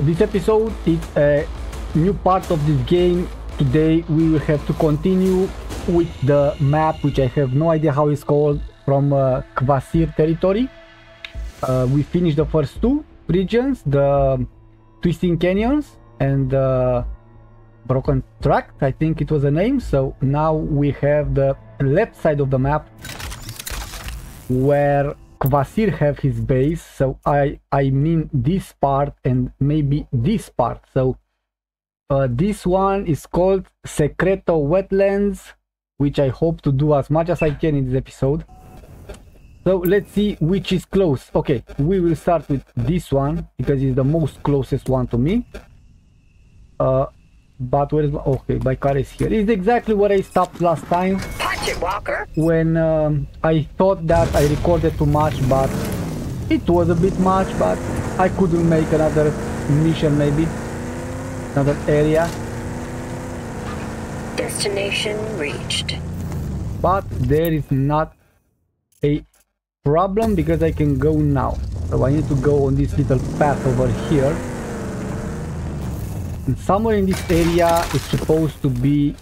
this episode is a new part of this game. Today we will have to continue with the map, which I have no idea how it's called, from uh, Kvasir territory. Uh, we finished the first two regions, the Twisting Canyons and the Broken Tract, I think it was the name. So now we have the left side of the map where Kvasir have his base. So I, I mean this part and maybe this part. So uh, this one is called Secreto Wetlands, which I hope to do as much as I can in this episode. So let's see which is close. Okay, we will start with this one because it's the most closest one to me. Uh, but where is my... Okay, my car is here. It's exactly where I stopped last time. Walker. When um, I thought that I recorded too much, but it was a bit much, but I couldn't make another mission maybe. Another area. Destination reached. But there is not a problem because I can go now. So I need to go on this little path over here. And somewhere in this area is supposed to be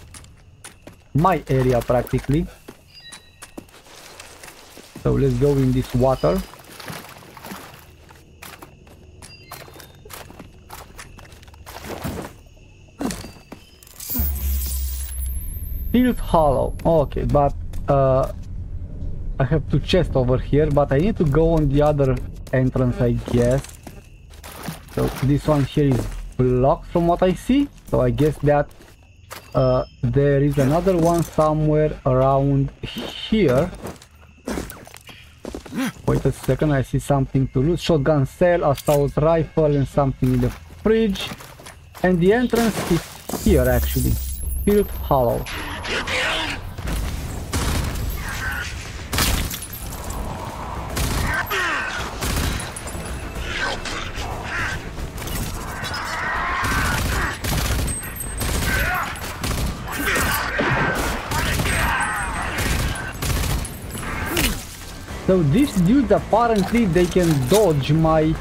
my area practically. So let's go in this water. Filth Hollow. Okay, but uh, I have two chests over here, but I need to go on the other entrance, I guess. So this one here is blocked from what I see. So I guess that uh, there is another one somewhere around here. Wait a second, I see something to loot. Shotgun cell, assault rifle, and something in the fridge. And the entrance is here actually. Filth Hollow. So these dudes apparently they can dodge my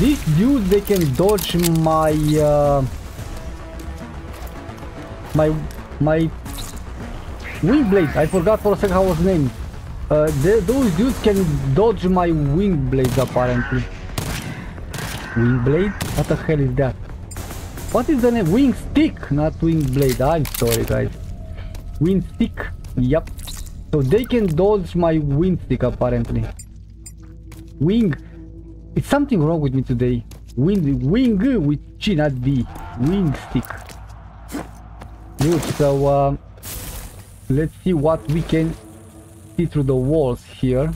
These dudes they can dodge my uh, my my wing blade. I forgot for a second how was named. Uh, those dudes can dodge my wing blades apparently. Wing blade? What the hell is that? What is the name? Wing stick, not wing blade. I'm sorry, guys. Wing stick. Yep. So they can dodge my wing stick apparently. Wing. It's something wrong with me today. Wing, wing with G, not B. Wing stick. Good. So uh, let's see what we can see through the walls here.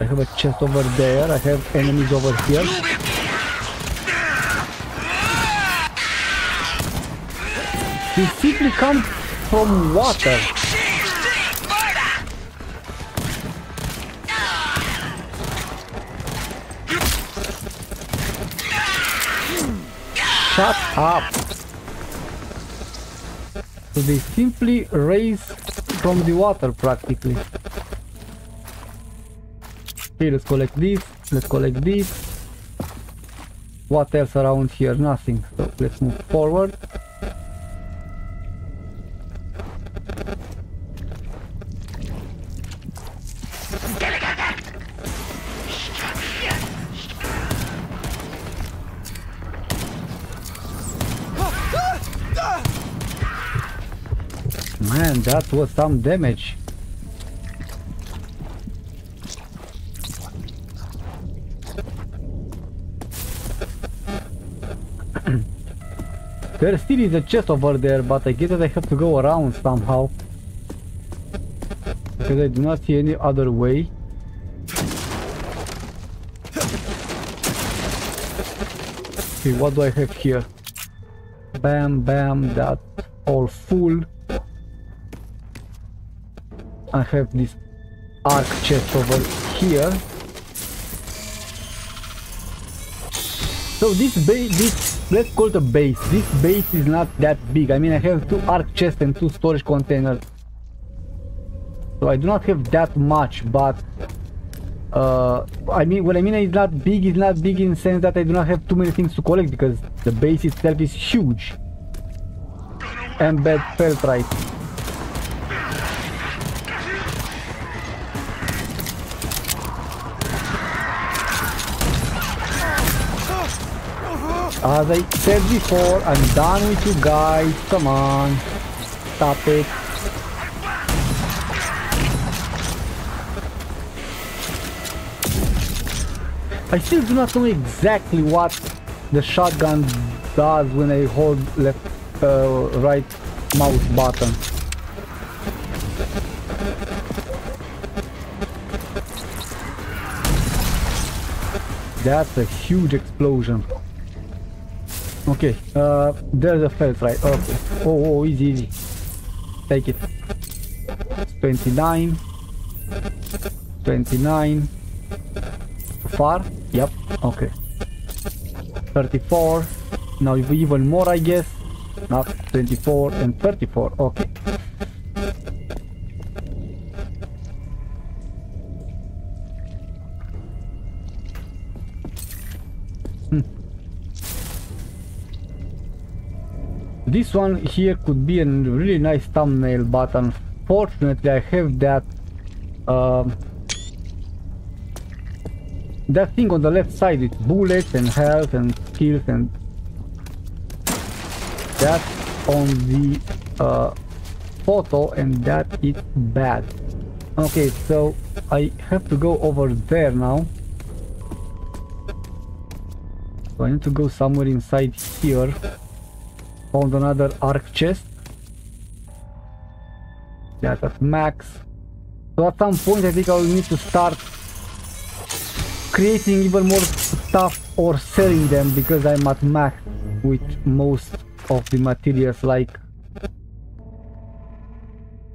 I have a chest over there. I have enemies over here. They simply come from water. Shut up! They simply raise from the water practically. Okay, let's collect this, let's collect this. What else around here? Nothing. So let's move forward. That was some damage. there still is a chest over there, but I guess that I have to go around somehow. Because I do not see any other way. Okay, what do I have here? Bam, bam, that's all full. I have this arc chest over here. So this base, this let's call it a base. This base is not that big. I mean, I have two arc chests and two storage containers. So I do not have that much, but uh, I mean, what I mean is not big, is not big in sense that I do not have too many things to collect because the base itself is huge. And bad feltrite. As I said before, I'm done with you guys. Come on. Stop it. I still do not know exactly what the shotgun does when I hold left, uh, right mouse button. That's a huge explosion. Okay, uh, there's a feltrite. Okay. Oh, oh, easy, easy. Take it. 29. 29. Far? Yep, okay. 34. Now even more, I guess. Not 24 and 34. Okay. This one here could be a really nice thumbnail, but unfortunately I have that um, that thing on the left side with bullets and health and skills and that on the uh, photo and that is bad. Okay, so I have to go over there now. So I need to go somewhere inside here. Found another arc chest. Yeah, that's max. So at some point I think I will need to start creating even more stuff or selling them because I'm at max with most of the materials like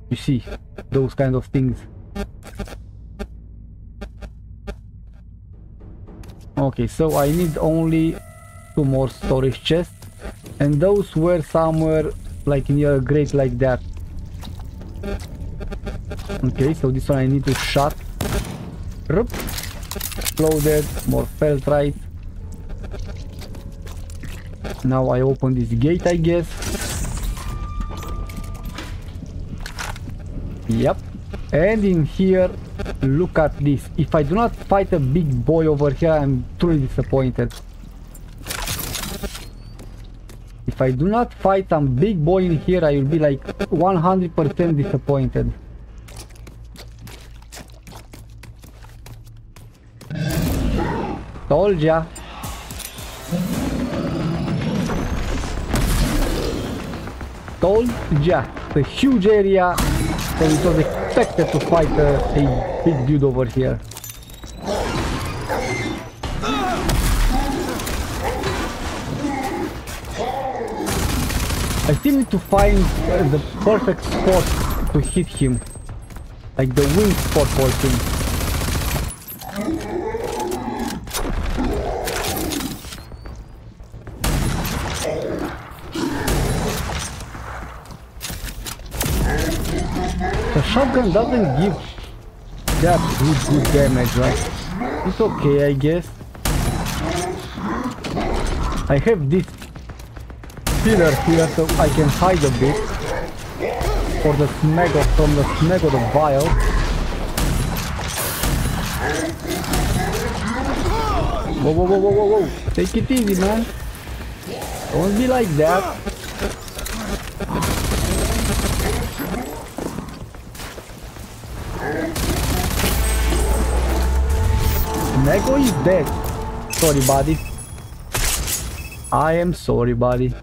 you see those kind of things okay so I need only two more storage chests and those were somewhere like near a grate like that. Okay so this one I need to shut. Exploded more feltrite now I open this gate I guess. Yep. And in here look at this. If I do not fight a big boy over here I'm truly disappointed if I do not fight some big boy in here I will be like 100% disappointed Told ya. Told ya. The huge area. So it was expected to fight a big dude over here. I still need to find uh, the perfect spot to hit him. Like the wing spot for him. The shotgun doesn't give that good, good damage, right? It's okay, I guess. I have this pillar here so I can hide a bit for the smeg of, from the smeg of the vial. Whoa, whoa, whoa, whoa, whoa, whoa. Take it easy, man. Don't be like that. Nego is dead. Sorry, buddy. I am sorry, buddy.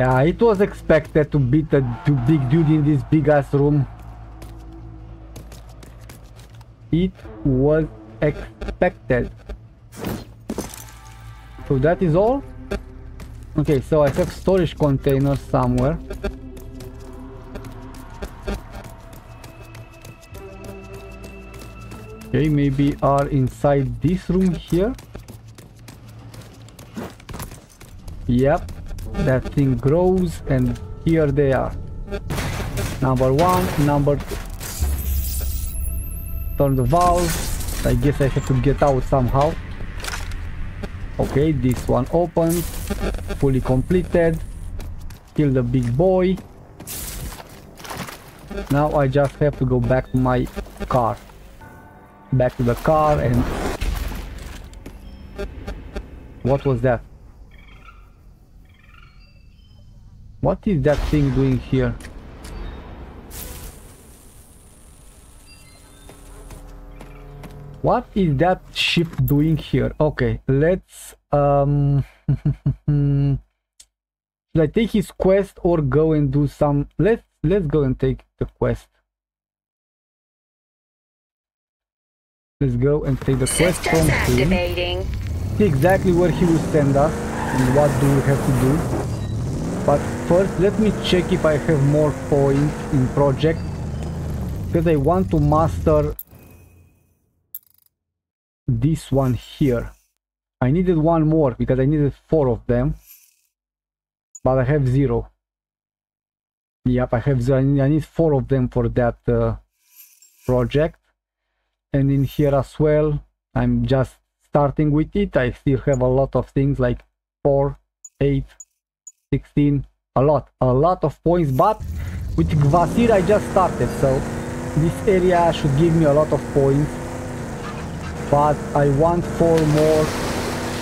Yeah, it was expected to beat the big dude in this big ass room. It was expected. So that is all? Okay, so I have storage containers somewhere. Okay, maybe are inside this room here. Yep, that thing grows and here they are. Number one, number two. Turn the valve. I guess I have to get out somehow. Okay, this one opens. Fully completed. Kill the big boy. Now I just have to go back to my car. Back to the car and... What was that? What is that thing doing here? What is that ship doing here? Okay, let's um should I take his quest or go and do some let's let's go and take the quest. Let's go and take the quest from him. activating. See exactly where he will send us and what do we have to do. But first let me check if I have more points in project because I want to master this one here. I needed one more because I needed four of them. But I have zero. Yep, I have zero. I need, four of them for that uh, project. And in here as well, I'm just starting with it. I still have a lot of things like 4, 8, 16, a lot, a lot of points. But with Kvasir I just started, so this area should give me a lot of points but I want four more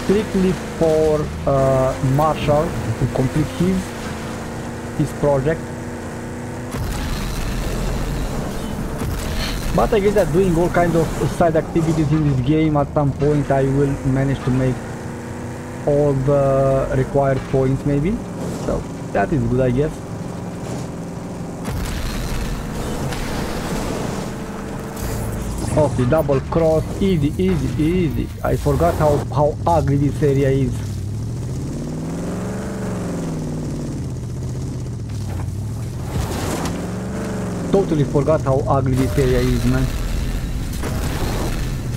strictly for uh, Marshall to complete his his project. But I guess that doing all kinds of side activities in this game at some point I will manage to make all the required points maybe. So that is good I guess. Okay, double cross, easy, easy, easy. I forgot how, how ugly this area is. Totally forgot how ugly this area is, man.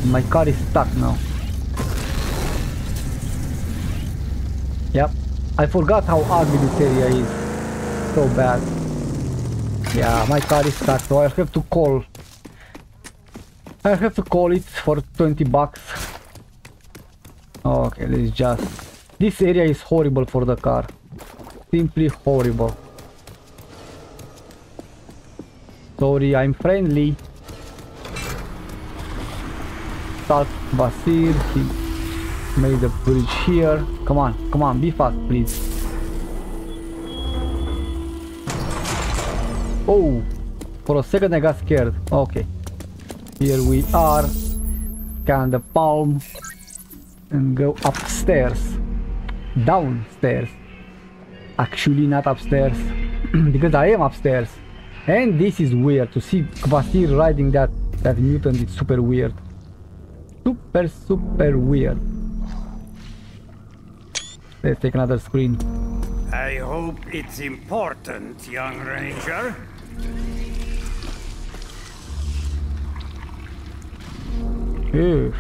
My car is stuck now. I forgot how ugly this area is. So bad. Yeah, my car is stuck, so I have to call I have to call it for 20 bucks. Okay, let's just... This area is horrible for the car. Simply horrible. Sorry, I'm friendly. Start Basir, made the bridge here. Come on, come on, be fast, please. Oh, for a second I got scared. Okay. Here we are. Scan the palm and go upstairs. Downstairs. Actually not upstairs. because I am upstairs. And this is weird. To see Kvasir riding that, that mutant is super weird. Super, super weird. Let's take another screen. I hope it's important, young ranger. Ew.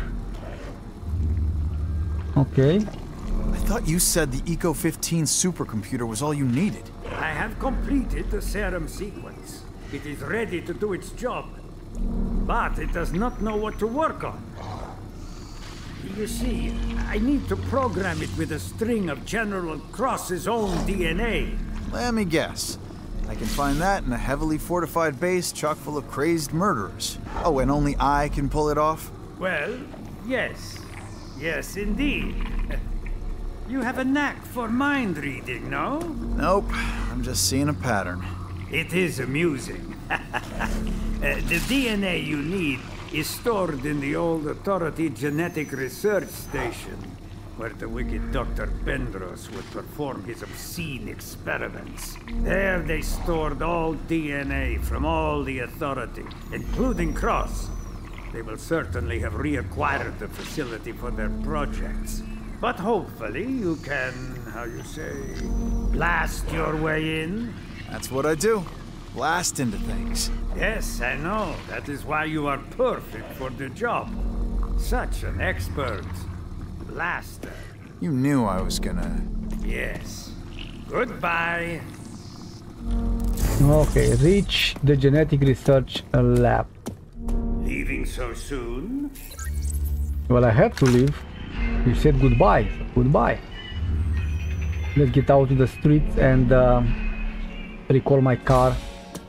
Okay. I thought you said the Eco 15 supercomputer was all you needed. I have completed the serum sequence. It is ready to do its job. But it does not know what to work on. You see, I need to program it with a string of General Cross's own DNA. Let me guess. I can find that in a heavily fortified base chock full of crazed murderers. Oh, and only I can pull it off? Well, yes. Yes, indeed. You have a knack for mind reading, no? Nope, I'm just seeing a pattern. It is amusing. Uh, the DNA you need is stored in the old Authority Genetic Research Station, where the wicked Dr. Bendros would perform his obscene experiments. There they stored all DNA from all the Authority, including Cross. They will certainly have reacquired the facility for their projects. But hopefully you can, how you say, blast your way in. That's what I do. Blast into things. Yes, I know. That is why you are perfect for the job. Such an expert blaster. You knew I was gonna. Yes. Goodbye. Okay, reach the genetic research lab. Leaving so soon? Well, I have to leave. You said goodbye. so goodbye. Let's get out to the streets and uh, recall my car.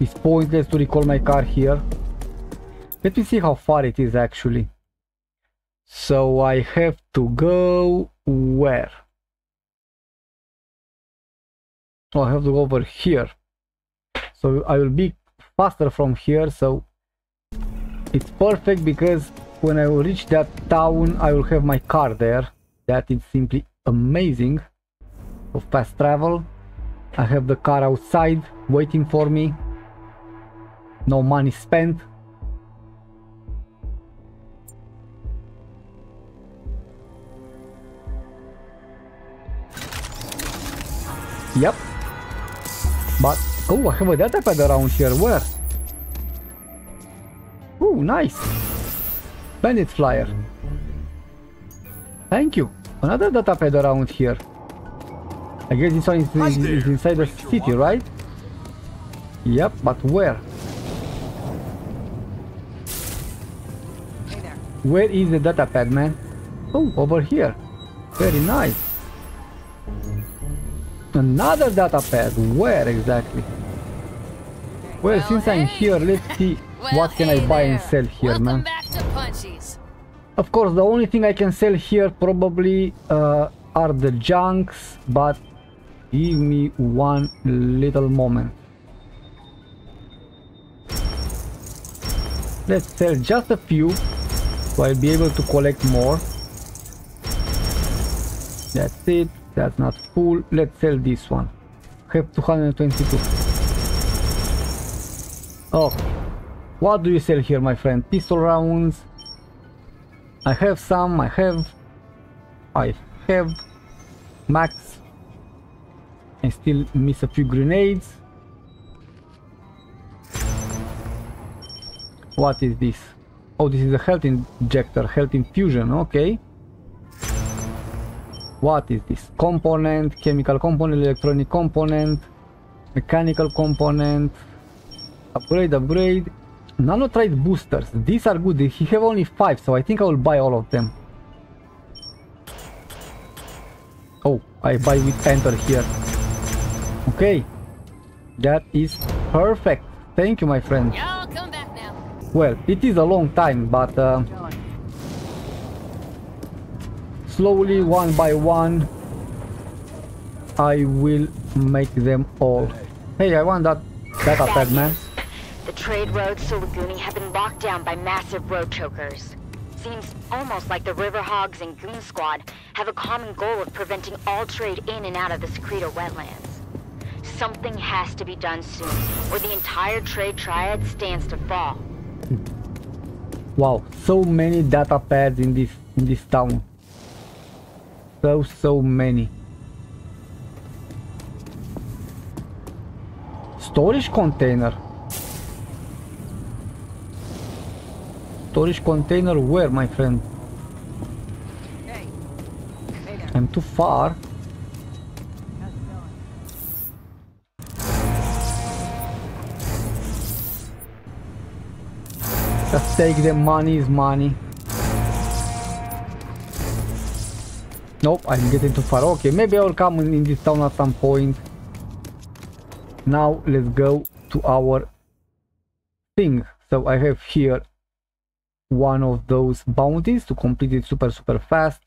It's pointless to recall my car here. Let me see how far it is actually. So I have to go where? Oh, I have to go over here. So I will be faster from here. So it's perfect because when I will reach that town, I will have my car there. That is simply amazing. Of fast travel. I have the car outside waiting for me. No money spent. Yep. But, oh, I have a data pad around here. Where? Oh, nice. Bandit flyer. Thank you. Another data pad around here. I guess this one is, Hi is, inside the city, right? Yep, but where? Where is the data pad, man? Oh, over here. Very nice. Another data pad. Where exactly? Well, Well, since I'm here, let's see Well, what can I hey buy and sell here, Welcome man. back to Punchies. Of course, the only thing I can sell here probably uh, are the junks, but give me one little moment. Let's sell just a few, so I'll be able to collect more. That's it. That's not full. Let's sell this one. Have 222. Oh, what do you sell here, my friend? Pistol rounds. I have some, I have, I have max. I still miss a few grenades. What is this? Oh, this is a health injector, health infusion, okay. What is this? Component, chemical component, electronic component, mechanical component, upgrade, upgrade. Nanotrite boosters. These are good. He have only five, so I think I will buy all of them. Oh, I buy with enter here. Okay. That is perfect. Thank you, my friend. Well, it is a long time, but uh, slowly, one by one, I will make them all. Hey, I want that data pad, man. The trade roads to Laguni have been locked down by massive road chokers. Seems almost like the River Hogs and Goon Squad have a common goal of preventing all trade in and out of the Secreto wetlands. Something has to be done soon, or the entire trade triad stands to fall. Wow, so many data pads in this in this town. So so many. Storage container. Storage container where, my friend? I'm too far. Just take the money is money. Nope, I'm getting too far. Okay, maybe I will come in, in this town at some point. Now let's go to our thing. So I have here one of those bounties to complete it super super fast.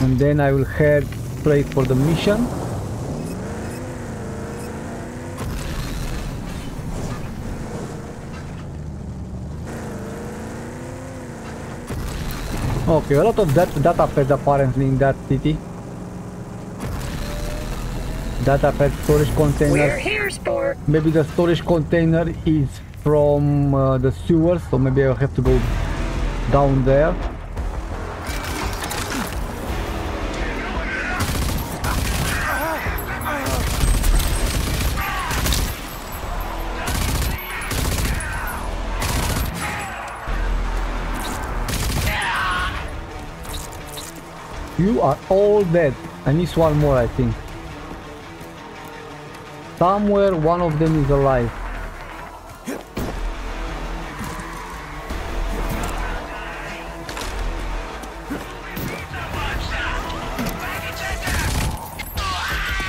And then I will head straight for the mission. Okay, a lot of that data pads apparently in that city. Data pad storage We're container. here, sport. Maybe the storage container is from uh, the sewers, so maybe I'll have to go down there. You are all dead. I miss one more, I think. somewhere one of them is alive.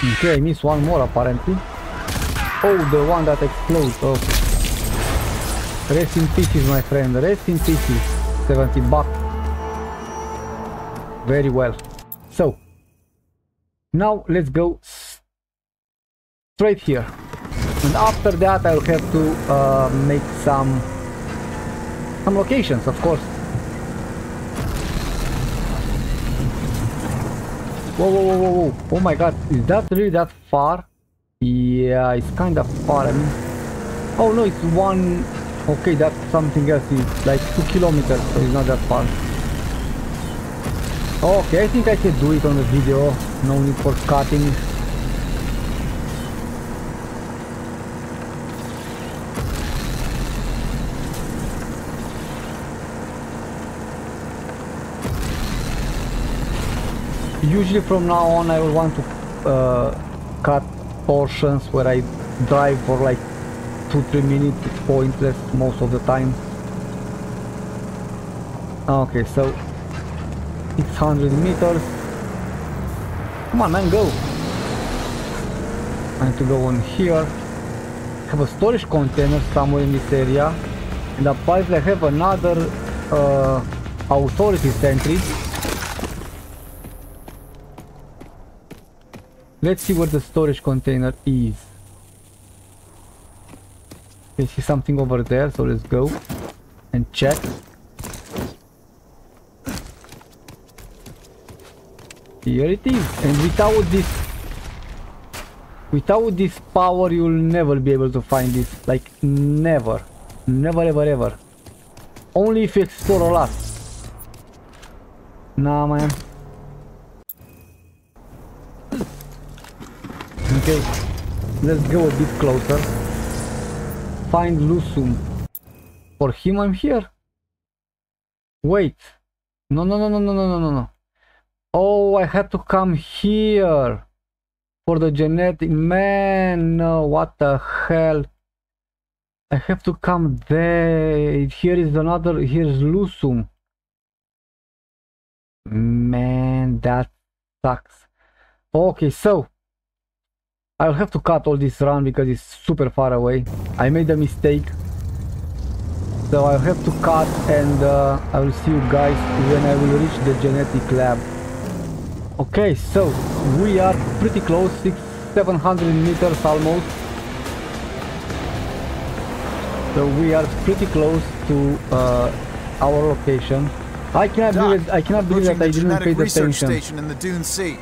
Okay, I missed one more apparently. Oh, the one that explodes. Okay. Rest in pieces, my friend. Rest in pieces. 70 bucks. Very well. Now let's go straight here. And after that I'll have to uh, make some some locations, of course. Whoa, whoa, whoa, whoa, whoa. Oh my god, is that really that far? Yeah, it's kind of far. I mean, oh no, it's one. Okay, that's something else. It's like two kilometers, so it's not that far. Okay, I think I can do it on the video. No need for cutting. Usually from now on I will want to uh, cut portions where I drive for like 2-3 minutes, it's pointless most of the time. Okay, so 600 meters. Come on man, go! I need to go on here. I have a storage container somewhere in this area. And apparently I have another uh, authority sentry. Let's see where the storage container is. I see something over there, so let's go and check. Here it is. And without this... Without this power, you'll never be able to find this. Like, never. Never, ever, ever. Only if you explore a lot. Nah, man. Okay. Let's go a bit closer. Find Loosum. For him, I'm here. Wait. No, no, no, no, no, no, no, no. Oh, I had to come here. For the genetic... Man, no, what the hell. I have to come there. Here is another... Here's Loosum. Man, that sucks. Okay, so I'll have to cut all this run because it's super far away. I made a mistake. So I'll have to cut and uh, I will see you guys when I will reach the genetic lab. Okay, so we are pretty close, six, 700 meters almost. So we are pretty close to uh, our location. I cannot Doc, believe I cannot believe that I didn't pay genetic research attention. station in the Dune Sea.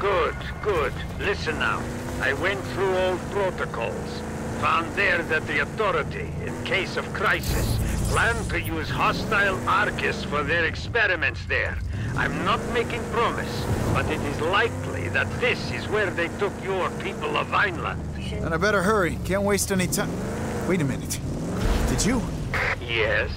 Good, good. Listen now. I went through old protocols. Found there that the Authority, in case of crisis, planned to use hostile Arcus for their experiments there. I'm not making promise, but it is likely that this is where they took your people of Vineland. And I better hurry. Can't waste any time. Wait a minute. Did you? Yes?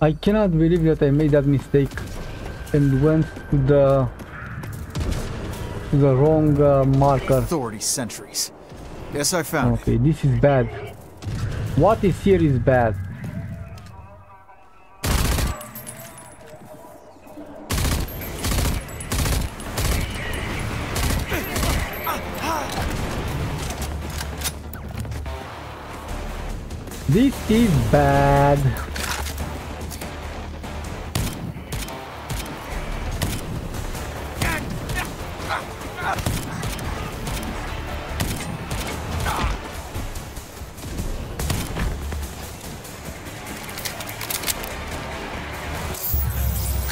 I cannot believe that I made that mistake and went to the to the wrong uh, marker. Authority sentries. Yes, I found it. Okay, this is bad. What is here is bad. This is bad.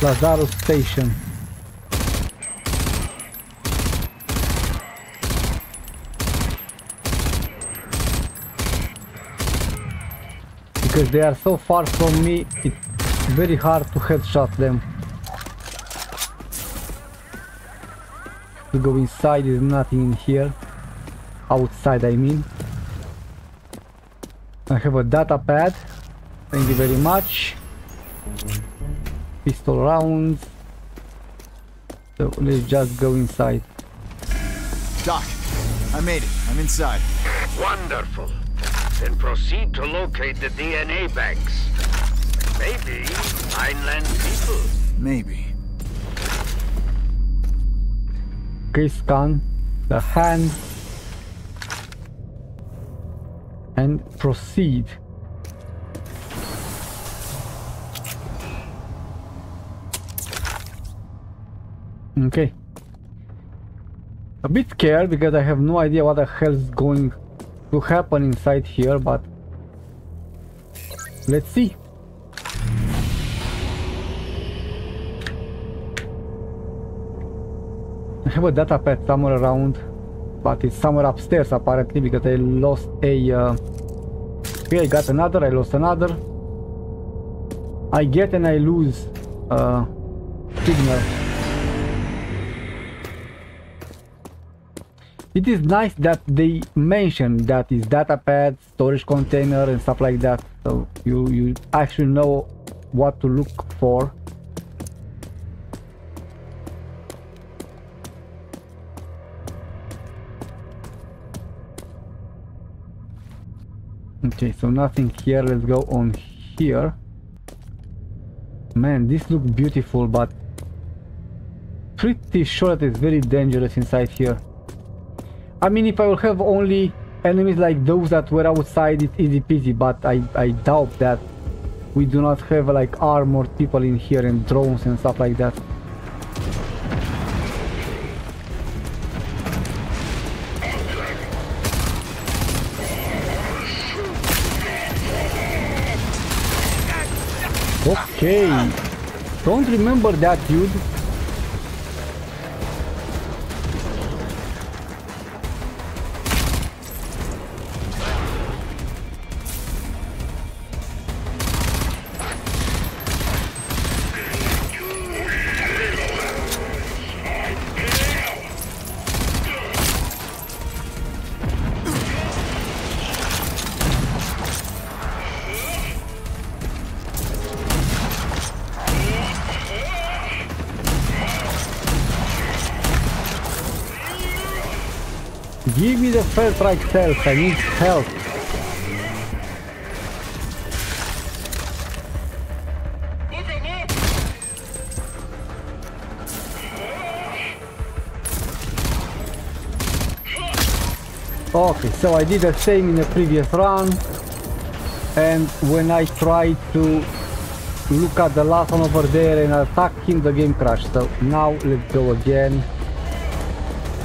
Lazarus Station. Because they are so far from me, it's very hard to headshot them. To go inside, there's nothing in here. Outside, I mean. I have a data pad. Thank you very much. Pistol rounds. So let's just go inside. Doc, I made it. I'm inside. Wonderful. Then proceed to locate the DNA banks. Maybe Vineland people. Maybe. Okay, scan the hand and proceed. Okay. A bit scared because I have no idea what the hell is going to happen inside here, but let's see. I have a data pad somewhere around, but it's somewhere upstairs apparently because I lost a. Uh, okay, I got another. I lost another. I get and I lose uh, signal. It is nice that they mention that is data pad, storage container, and stuff like that. So you you actually know what to look for. Okay, so nothing here. Let's go on here. Man, this looks beautiful, but pretty sure that it's very dangerous inside here. I mean, if I will have only enemies like those that were outside, it's easy peasy, but I, I doubt that we do not have like armored people in here and drones and stuff like that. Okay. Don't remember that, dude. Give me the first right health, I need help. Okay, so I did the same in the previous run and when I tried to look at the last one over there and attack him the game crashed. So now let's go again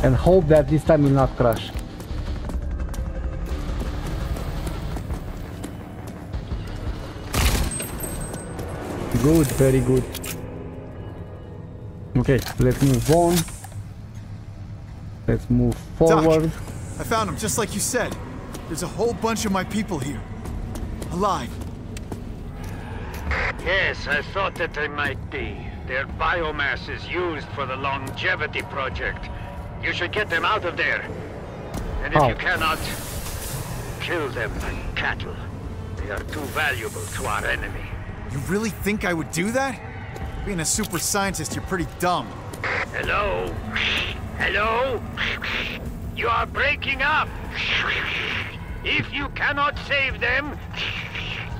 and hope that this time will not crash. Good, very good. Okay, let's move on. Let's move forward. I found him just like you said. There's a whole bunch of my people here. Alive. Yes, I thought that they might be. Their biomass is used for the longevity project. You should get them out of there. And if How? you cannot, kill them like cattle. They are too valuable to our enemy. You really think I would do that? Being a super scientist, you're pretty dumb. Hello? Hello? You are breaking up. If you cannot save them,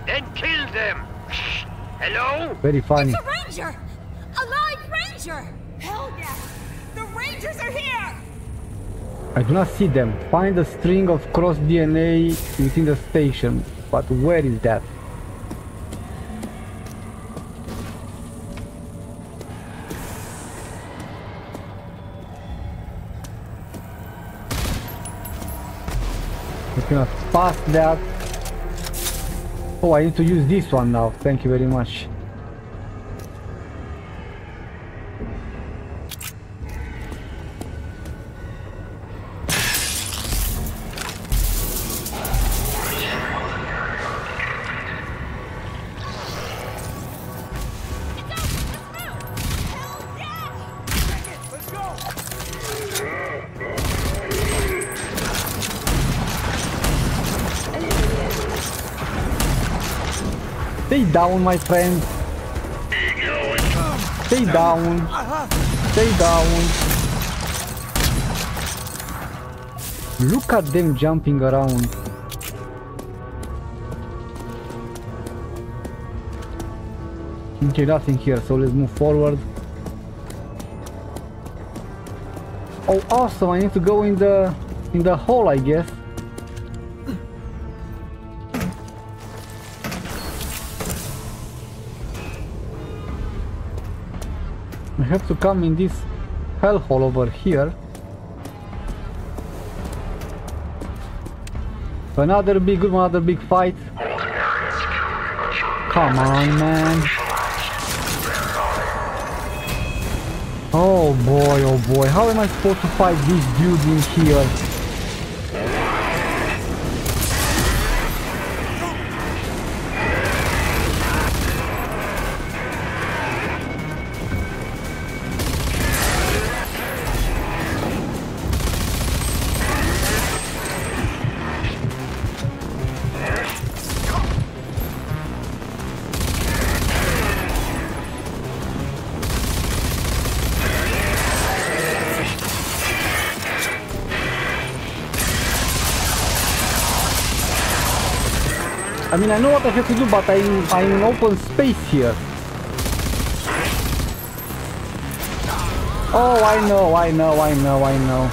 then kill them. Hello? Very funny. It's a ranger! A live ranger! Hell yeah! Are here! I do not see them. Find a string of cross DNA within the station. But where is that? We cannot pass that. Oh, I need to use this one now. Thank you very much. Down, my friend. Stay down. Stay down. Look at them jumping around. Okay, nothing here, so let's move forward. Oh, awesome! I need to go in the in the hole, I guess. Have to come in this hellhole over here. Another big, another big fight. Come on, man. Oh boy, oh boy. How am I supposed to fight these dudes in here? Mean, I know what I have to do, but I'm, I'm in open space here. Oh, I know, I know, I know, I know.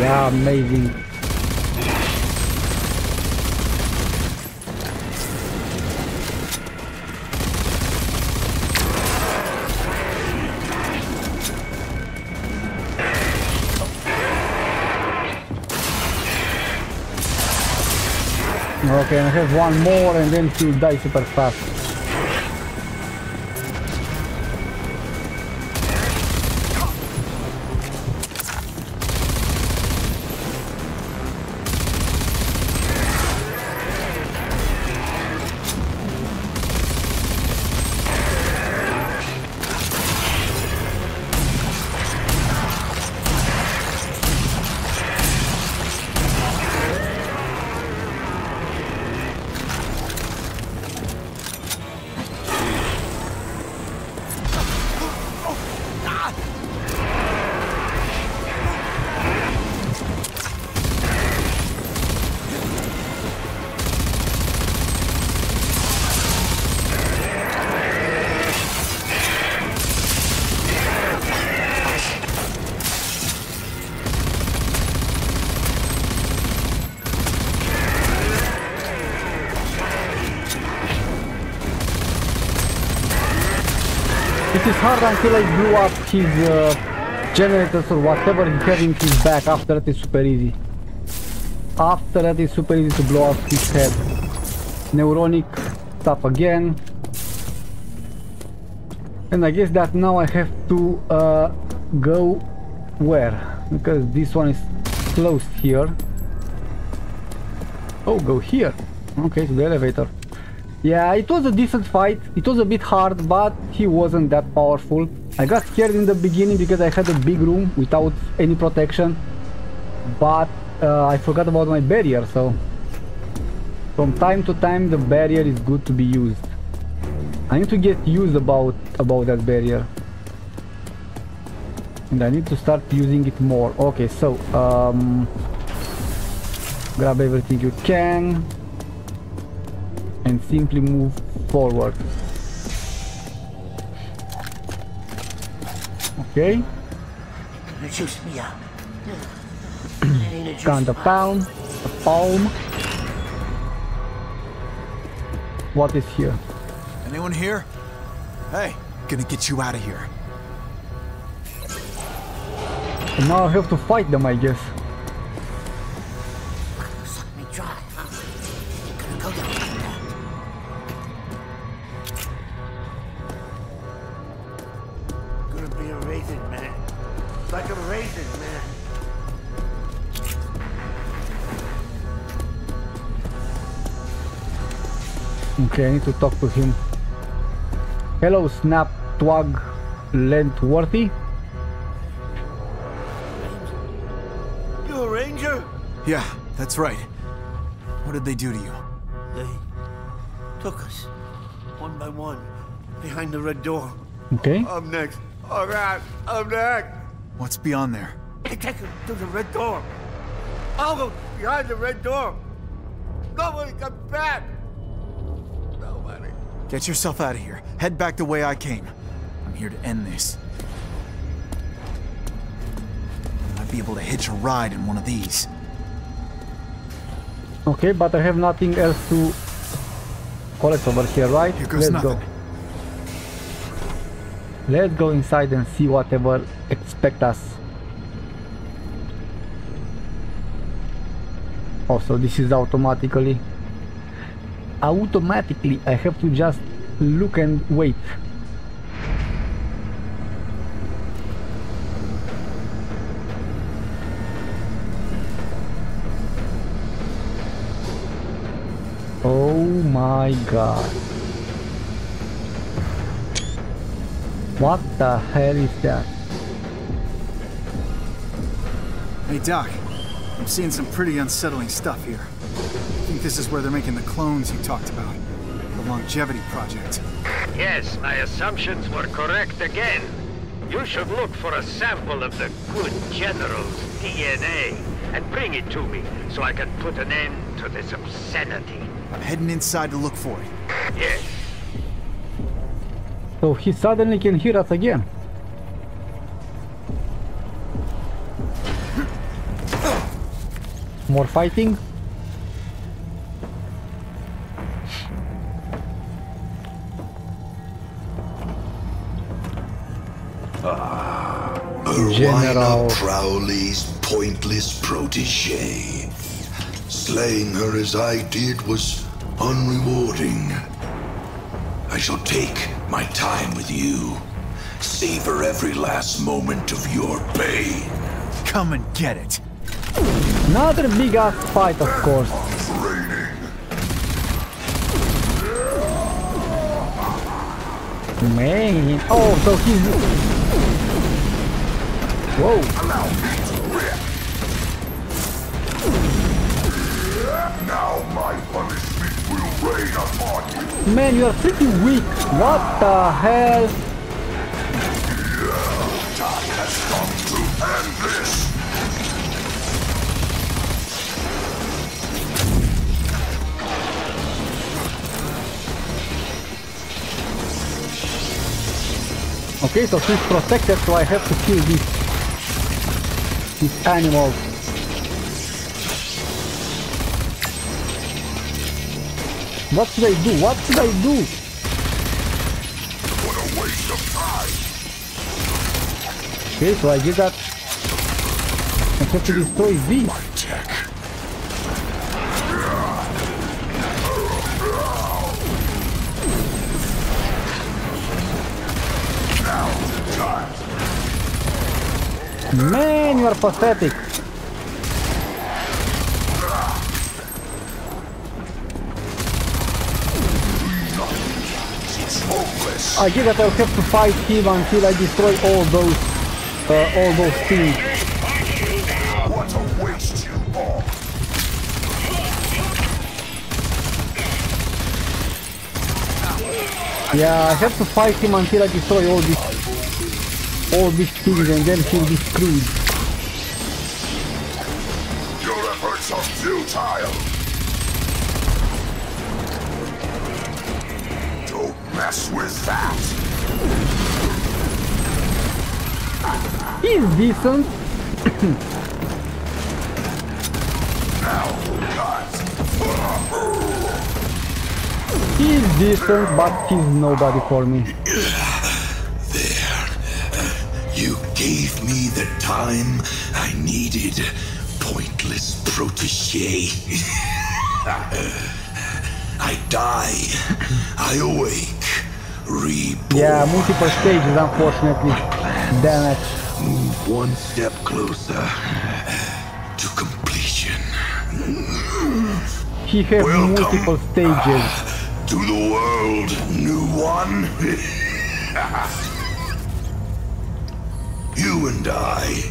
Yeah, amazing. Okay, I have one more and then he'll die super fast. It is hard until I blew up his uh, generators or whatever he had in his back. After that is super easy. After that is super easy to blow up his head. Neuronic stuff again. And I guess that now I have to uh, go where? Because this one is closed here. Oh, go here. Okay, to the elevator. Yeah, it was a decent fight. It was a bit hard, but he wasn't that powerful. I got scared in the beginning because I had a big room without any protection. But uh, I forgot about my barrier, so... From time to time the barrier is good to be used. I need to get used about, about that barrier. And I need to start using it more. Okay, so... Um, grab everything you can and simply move forward. Okay. Juice me up. Count the pound, the palm. What is here? Anyone here? Hey, gonna get you out of here. And now I have to fight them, I guess. Okay, I need to talk to him. Hello, Snap Twag Lentworthy. You a ranger? Yeah, that's right. What did they do to you? They took us, one by one, behind the red door. Okay. I'm next. All right, I'm next. What's beyond there? They take us to the red door. I'll go behind the red door. Nobody comes back. Get yourself out of here. Head back the way I came. I'm here to end this. I'd be able to hitch a ride in one of these. Okay, but I have nothing else to collect over here, right? Here goes Let's go. nothing. Let's go inside and see whatever expect us. Oh, so this is automatically. Automatically, I have to just look and wait. Oh my god. What the hell is that? Hey, Doc. I'm seeing some pretty unsettling stuff here. I think this is where they're making the clones you talked about. The longevity project. Yes, my assumptions were correct again. You should look for a sample of the good general's DNA and bring it to me so I can put an end to this obscenity. I'm heading inside to look for it. Yes, So he suddenly can hear us again. More fighting? General. Rowena Crowley's pointless protege. Slaying her as I did was unrewarding. I shall take my time with you. Savor every last moment of your pain. Come and get it. Another big ass fight, of course. Man. Oh, so he's. Whoa. Now my punishment will rain upon you. Man, you are pretty weak. What the hell? Okay, so he's protected, so I have to kill this this animal. What should I do? What should I do? What a waste of time. Okay, so I did that. I have to destroy this. Man, you are pathetic. I guess that I'll have to fight him until I destroy all those, uh, all those things. What a waste you are. Yeah, I have to fight him until I destroy all these, all these things, and then he'll be screwed. Your efforts are futile. Don't mess with that. He's decent. Now, guys. He's decent, but he's nobody for me. Gave me the time I needed, pointless protege. I die. I awake. Reborn. Yeah, multiple stages, unfortunately. Damn it. Move one step closer to completion. He has Welcome. multiple stages. To the world, new one. you and I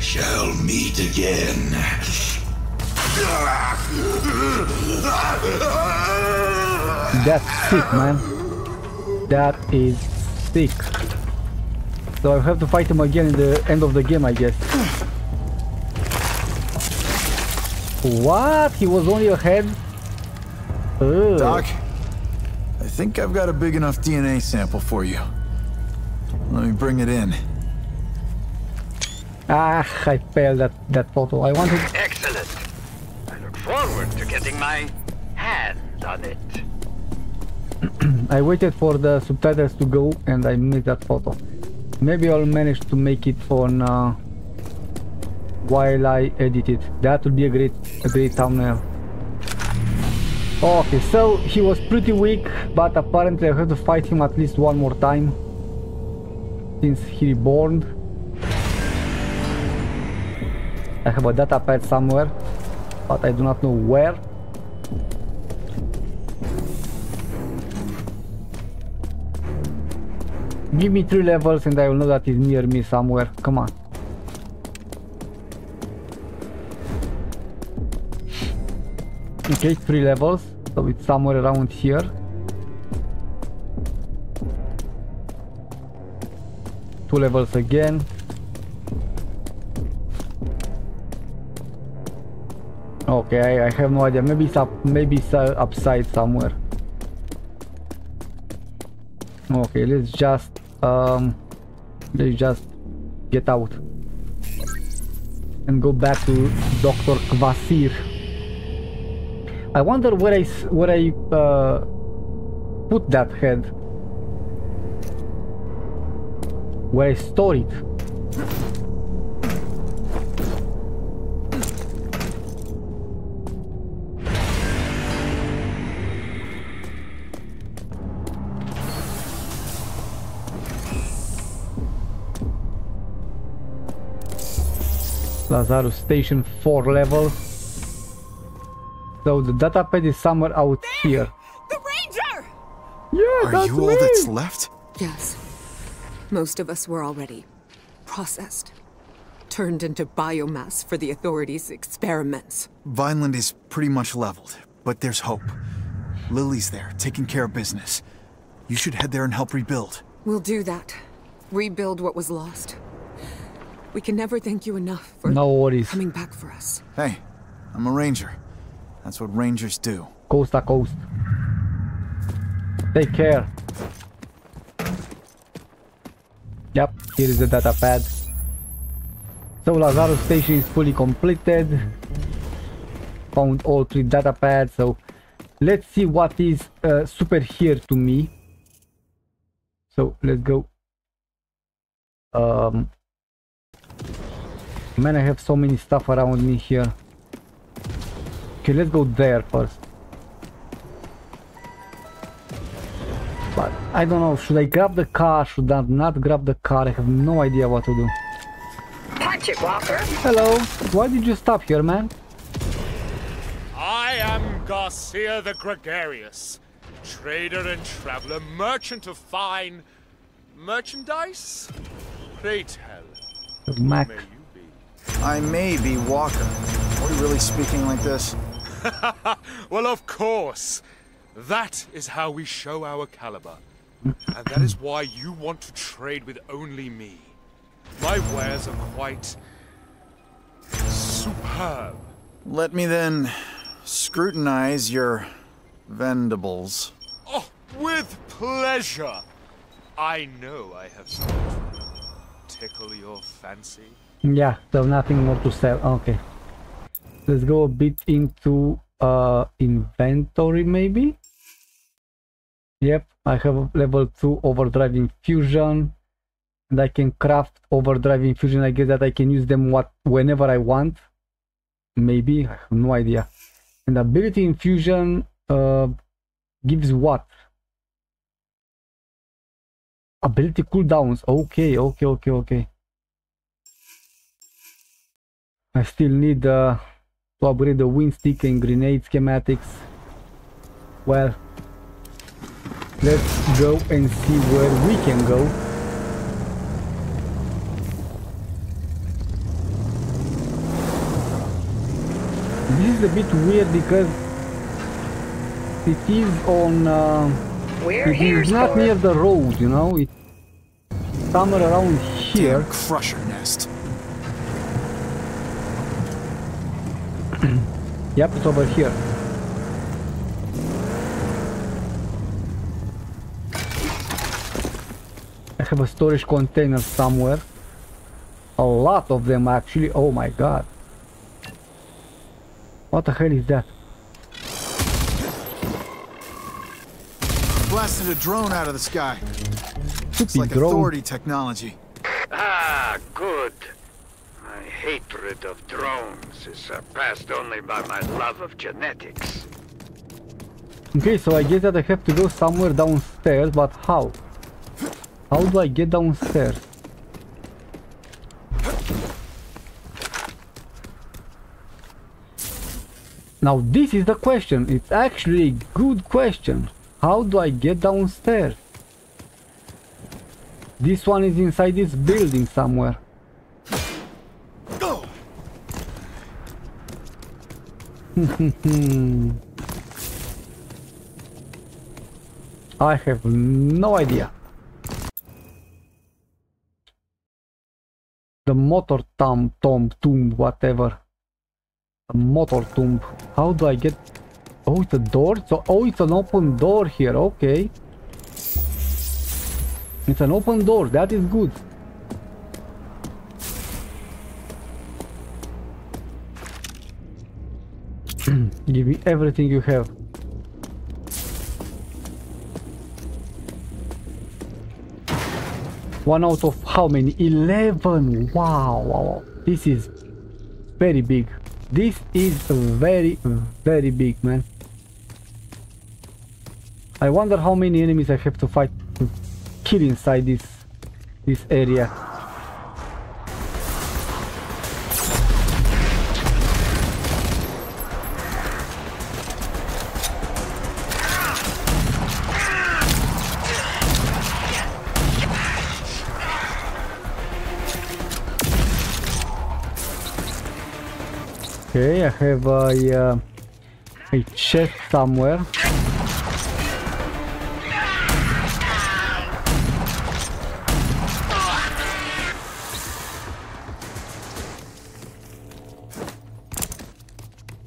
shall meet again. That's sick, man. That is sick. So I have to fight him again in the end of the game, I guess. What? He was only ahead? Ugh. Doc, I think I've got a big enough DNA sample for you. Let me bring it in. Ah, I failed that, that photo. I wanted... Excellent. I look forward to getting my hands on it. I waited for the subtitles to go and I missed that photo. Maybe I'll manage to make it on uh, while I edit it. That would be a great, a great thumbnail. Okay, so he was pretty weak, but apparently I have to fight him at least one more time since he reborn. I have a data pad somewhere, but I do not know where. Give me three levels and I will know that it's near me somewhere. Come on. Okay, three levels, so it's somewhere around here. Two levels again. Okay, I, have no idea. Maybe it's up, maybe it's uh, upside somewhere. Okay, let's just um, let's just get out and go back to Dr. Kvasir. I wonder where I where I uh, put that head. Where I store it. Lazarus Station 4 level. So the data pad is somewhere out here. The Ranger! Yeah, Are that's you all that's left? Yes. Most of us were already processed, turned into biomass for the authorities' experiments. Vineland is pretty much leveled, but there's hope. Lily's there, taking care of business. You should head there and help rebuild. We'll do that. Rebuild what was lost. We can never thank you enough for No worries. coming back for us. Hey, I'm a ranger. That's what rangers do. Coast to coast. Take care. Yep, here is the data pad. So Lazarus station is fully completed. Found all three data pads, so let's see what is uh, super here to me. So let's go. Um, man, I have so many stuff around me here. Okay, let's go there first. But I don't know, should I grab the car? Should I not grab the car? I have no idea what to do. Punch it, Walker. Hello, why did you stop here, man? I am Garcia the Gregarious, trader and traveler, merchant of fine merchandise. Great hell. Mac. may you be? I may be Walker. Are we really speaking like this? well, of course. That is how we show our caliber. and that is why you want to trade with only me. My wares are quite superb. Let me then scrutinize your vendables. Oh, with pleasure. I know I have something to tickle your fancy. Yeah, so nothing more to sell. Okay. Let's go a bit into uh inventory maybe. Yep, I have level 2 overdrive infusion and I can craft overdrive infusion. I guess that I can use them what whenever I want. Maybe, I have no idea. And ability infusion uh gives what? Ability cooldowns. Okay, okay, okay, okay. I still need uh, to upgrade the wingstick and grenade schematics. Well, let's go and see where we can go. this is a bit weird because it is on. Uh, We're it here, is not Spore. near the road, you know. It's somewhere around here. Damn crusher nest. Yep, it's over here. I have a storage container somewhere. A lot of them actually. Oh my god. What the hell is that? Blasted a drone out of the sky. Looks Stupid like drone. authority technology. Ah, good. Hatred of drones is surpassed only by my love of genetics. Okay, so I guess that I have to go somewhere downstairs, but how? How do I get downstairs? Now this is the question. It's actually a good question. How do I get downstairs? This one is inside this building somewhere. I have no idea. The motor tom tom tomb whatever. A motor tomb. How do I get Oh it's a door? So oh it's an open door here, okay. It's an open door, that is good. Give me everything you have. One out of how many? 11! Wow, wow. This is very big. This is very, very big, man. I wonder how many enemies I have to fight to kill inside this this area. Okay, I have a, uh, a chest somewhere.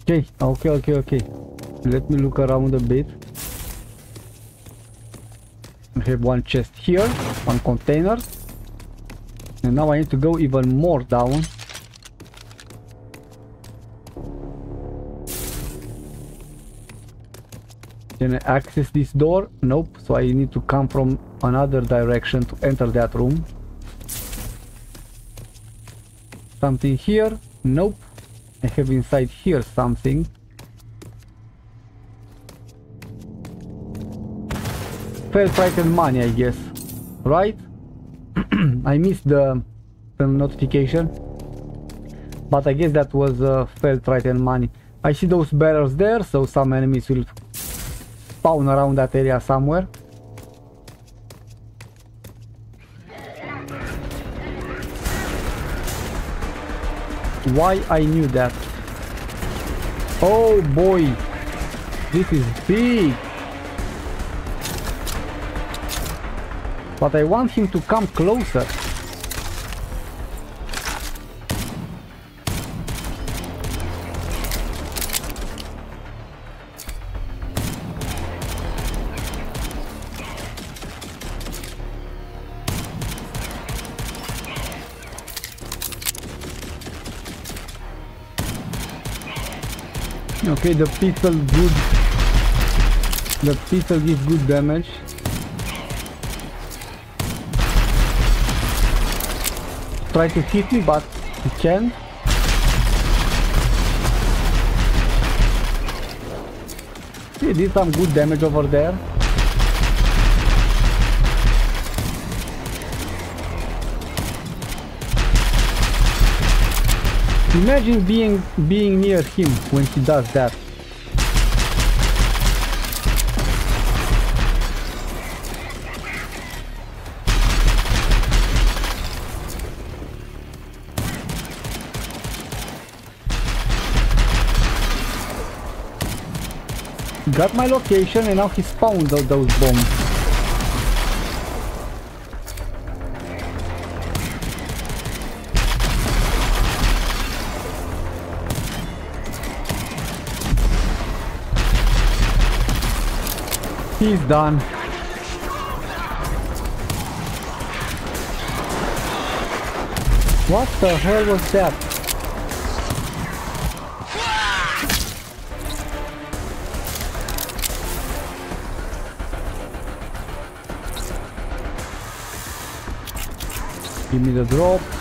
Okay, okay, okay, okay. Let me look around a bit. I have one chest here, one container. And now I need to go even more down. Can access this door? Nope, so I need to come from another direction to enter that room. Something here? Nope. I have inside here something. Fair and money, I guess. Right? I missed the, the notification. But I guess that was uh, fair frightened money. I see those barrels there, so some enemies will spawn around that area somewhere. Why I knew that? Oh boy, this is big. But I want him to come closer. Okay, the pistol good. The pistol gives good damage. Try to hit me, but he can't. He did some good damage over there. Imagine being being near him when he does that. got my location and now he spawned tho- those bombs. He's done. What the hell was that? Give me the drop.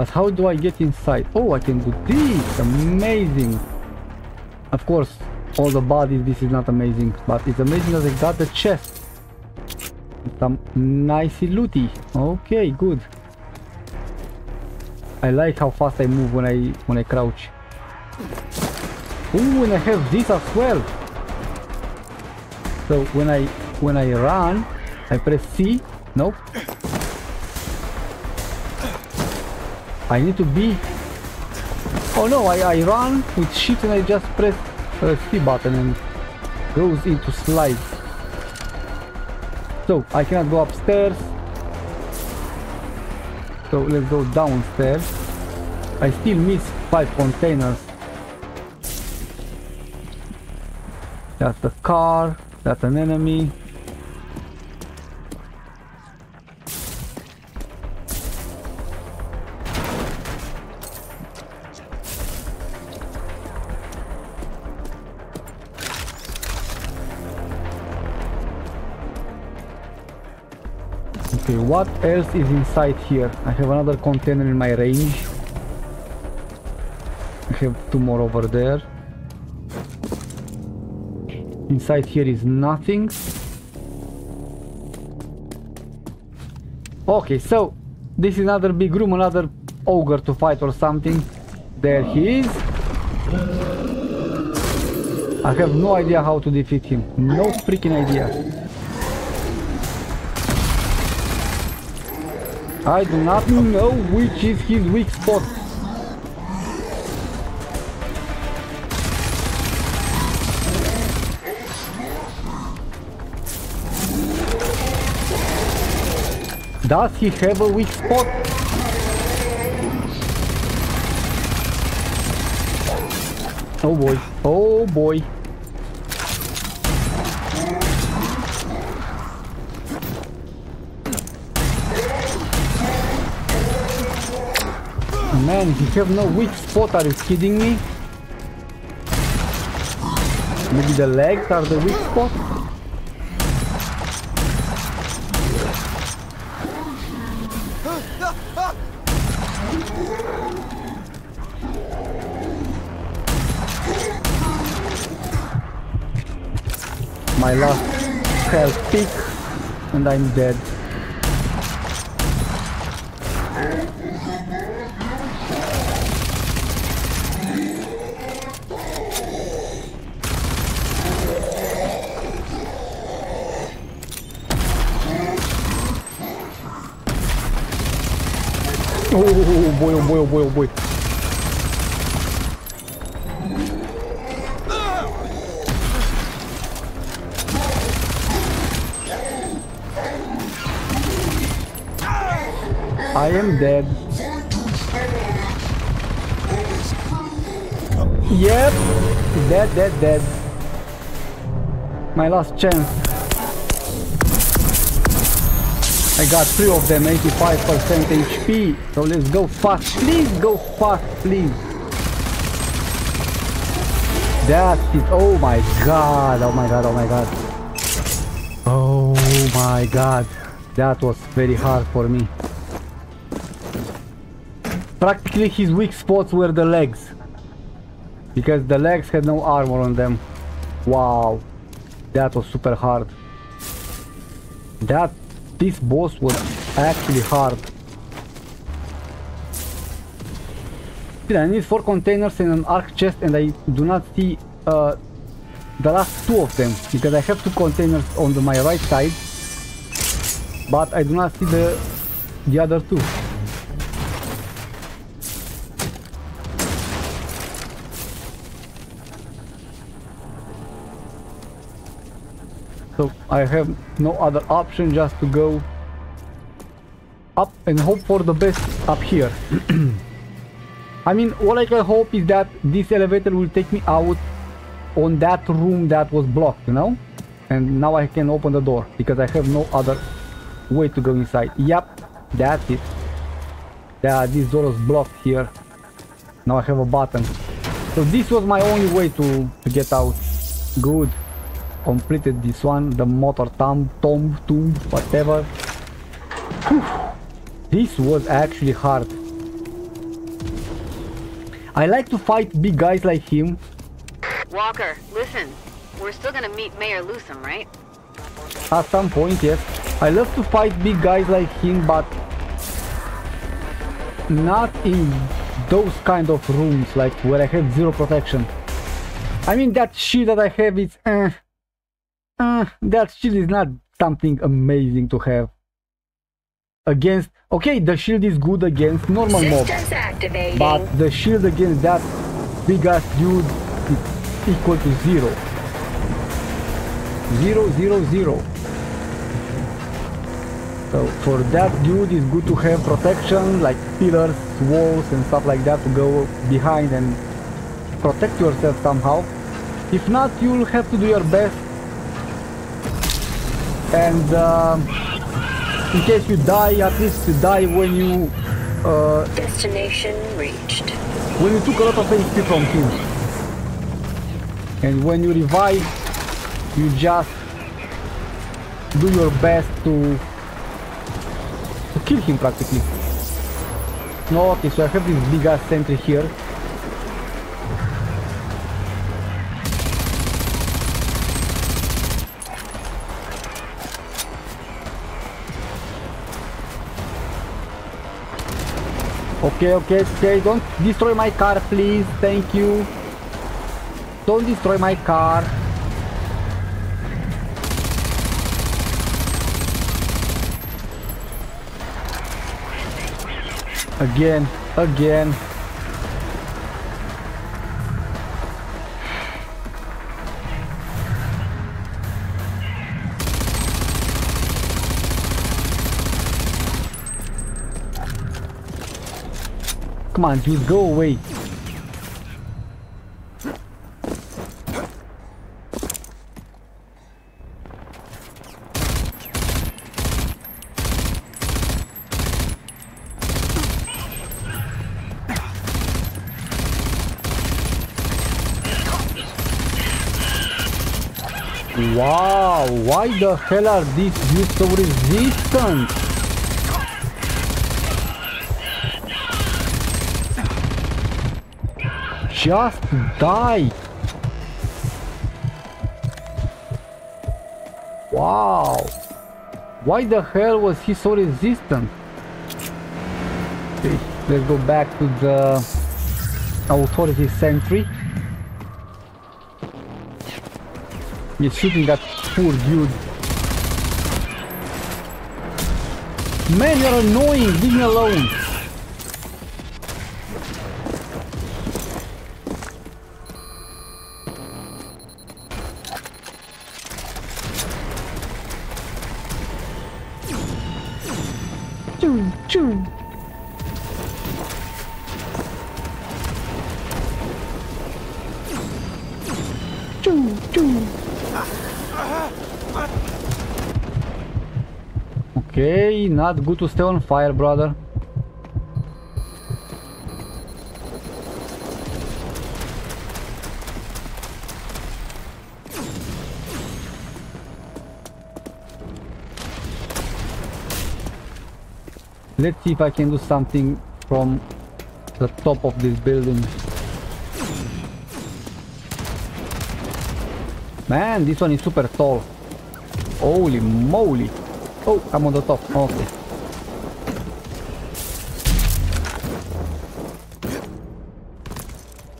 But how do I get inside? Oh, I can do this! Amazing! Of course, all the bodies, this is not amazing, but it's amazing that I got the chest. Some nicey looty. Okay, good. I like how fast I move when I when I crouch. Ooh, and I have this as well. So when I when I run, I press C. Nope. I need to be. Oh no! I I run with shift and I just press uh, C button and goes into slide. So I cannot go upstairs. So let's go downstairs. I still miss five containers. That's the car. That's an enemy. What else is inside here? I have another container in my range. I have two more over there. Inside here is nothing. Okay, so this is another big room, another ogre to fight or something. There he is. I have no idea how to defeat him. No freaking idea. I do not know which is his weak spot. Does he have a weak spot? Oh boy, oh boy. Man, he have no weak spot, are you kidding me? Maybe the legs are the weak spot? My last health peak and I'm dead. Oh boy, oh boy, oh boy. I am dead. Yep, dead, dead, dead. My last chance. I got three of them, 85% HP. So let's go fast. Please go fast, please. That's. Oh my god. Oh my god. Oh my god. Oh my god. That was very hard for me. Practically his weak spots were the legs. Because the legs had no armor on them. Wow. That was super hard. That this boss was actually hard. I need four containers and an arc chest and I do not see uh, the last two of them because I have two containers on the, my right side but I do not see the the other two. So I have no other option just to go up and hope for the best up here. I mean, all I can hope is that this elevator will take me out on that room that was blocked, you know? And now I can open the door because I have no other way to go inside. Yep, that's it. Yeah, this door was blocked here. Now I have a button. So this was my only way to, to get out. Good. Completed this one. The motor tomb, tomb, tomb, whatever. Whew. This was actually hard. I like to fight big guys like him. Walker, listen. We're still gonna meet Mayor Loosum, right? At some point, yes. I love to fight big guys like him, but not in those kind of rooms, like where I have zero protection. I mean, that shield that I have is, eh, eh, that shield is not something amazing to have. Against, okay, the shield is good against normal mobs, but the shield against that big ass dude is equal to zero. Zero, zero, zero. So for that dude it's good to have protection like pillars, walls and stuff like that to go behind and protect yourself somehow. If not, you'll have to do your best. And um, in case you die, at least you die when you uh, Destination reached. when you took a lot of HP from him. And when you revive, you just do your best to to kill him practically. No, okay, so I have this big ass sentry here. Okay, okay, okay, don't destroy my car, please, thank you. Don't destroy my car. Again, again. Come on, dude, go away. Wow, why the hell are these dudes so resistant? Just die! Wow! Why the hell was he so resistant? Okay, let's go back to the authority sentry. He's shooting that poor dude. Man, you're annoying! Leave me alone! Not good to stay on fire, brother. Let's see if I can do something from the top of this building. Man, this one is super tall. Holy moly. Oh, I'm on the top. Okay.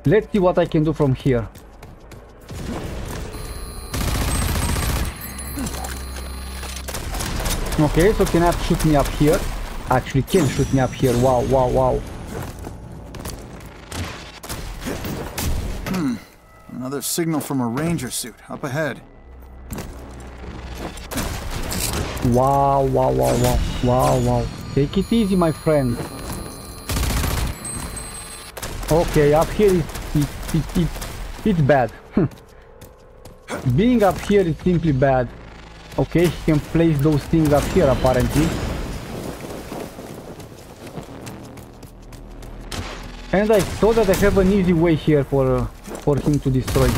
Let's see what I can do from here. Okay, so cannot shoot me up here. Actually can shoot me up here. Wow, wow, wow. Hmm. Another signal from a ranger suit up ahead. Wow, wow, wow, wow, wow, wow. Take it easy, my friend. Okay, up here it, it, it, it, it's bad. Being up here is simply bad. Okay, he can place those things up here apparently. And I thought that I have an easy way here for, uh, for him to destroy.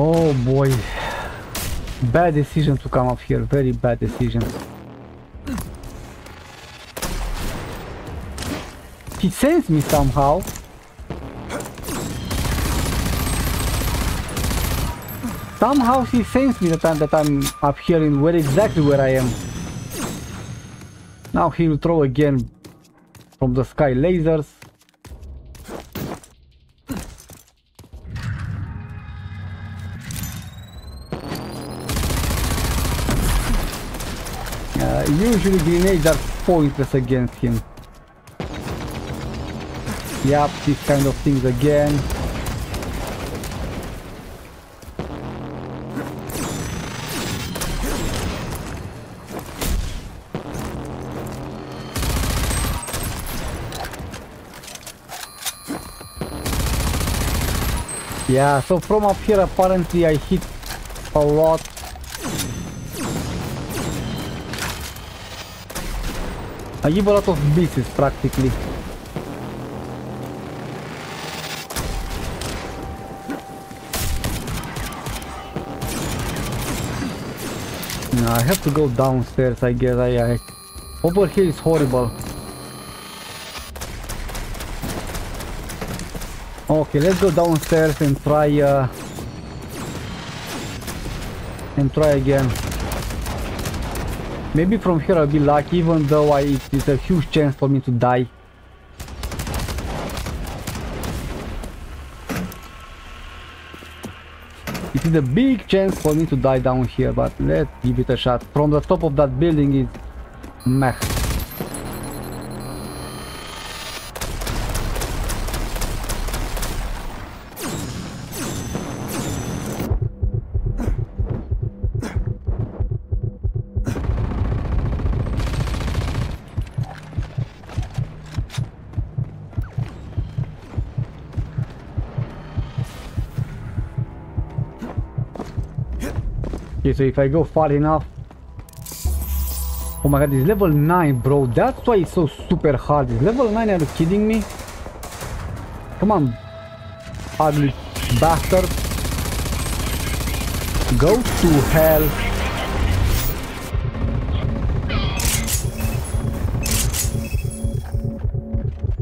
Oh boy. Bad decision to come up here. Very bad decision. He sends me somehow. Somehow he sends me the I'm, that I'm up here in where exactly where I am. Now he will throw again from the sky lasers. Usually grenades are pointless against him. Yep, these kind of things again. Yeah, so from up here apparently I hit a lot. I give a lot of misses practically. I have to go downstairs I guess. I, I over here is horrible. Okay, let's go downstairs and try uh, and try again. Maybe from here I'll be lucky, even though I, it is a huge chance for me to die. It is a big chance for me to die down here, but let's give it a shot. From the top of that building it's meh. Okay, so if I go far enough... Oh my god, it's level 9, bro. That's why it's so super hard. It's level 9, are you kidding me? Come on, ugly bastard. Go to hell.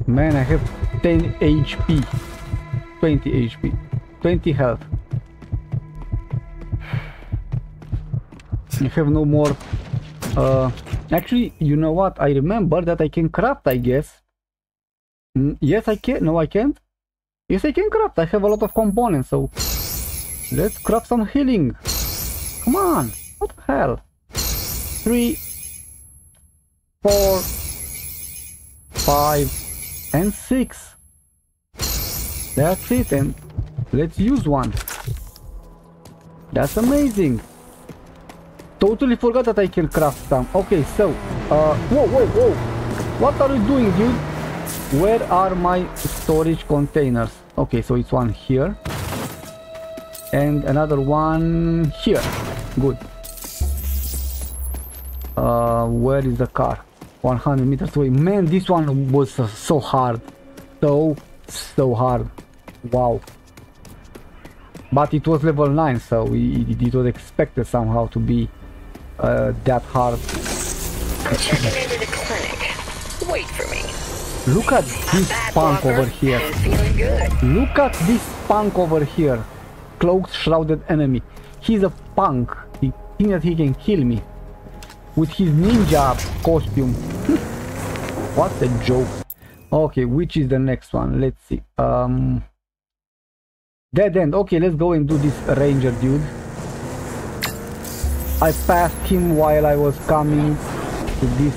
Man, I have 10 HP. 20 HP. 20 health. I have no more. Uh, actually, you know what? I remember that I can craft, I guess. Mm, yes, I can. No, I can't. Yes, I can craft. I have a lot of components, so let's craft some healing. Come on. What the hell? Three, four, five, and six. That's it, and let's use one. That's amazing. Totally forgot that I can craft some. Okay, so, uh, whoa, whoa, whoa. What are you doing, dude? Where are my storage containers? Okay, so it's one here. And another one here. Good. Uh, where is the car? 100 meters away. Man, this one was uh, so hard. So, so hard. Wow. But it was level 9, so it, it was expected somehow to be uh, that hard. Checking into the clinic. Wait for me. Look at this punk over here. Look at this punk over here. cloaked, shrouded enemy. He's a punk. He thinks that he can kill me. With his ninja costume. what a joke. Okay, which is the next one? Let's see. Um, Dead end. Okay, let's go and do this ranger dude. I passed him while I was coming to this.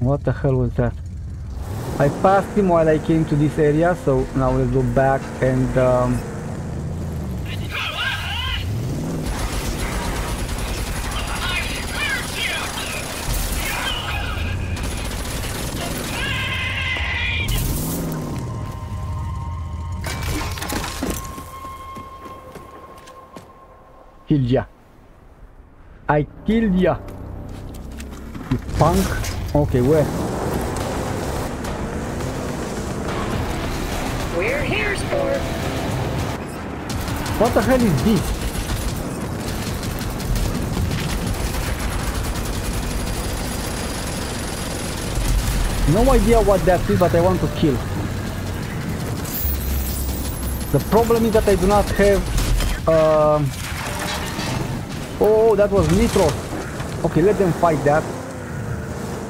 What the hell was that? I passed him while I came to this area, so now let's go back and um, killed ya. I killed ya. You punk. Okay, where? We're here, sport. What the hell is this? No idea what that is, but I want to kill. The problem is that I do not have... Um, oh, that was Nitro. Okay, let them fight that.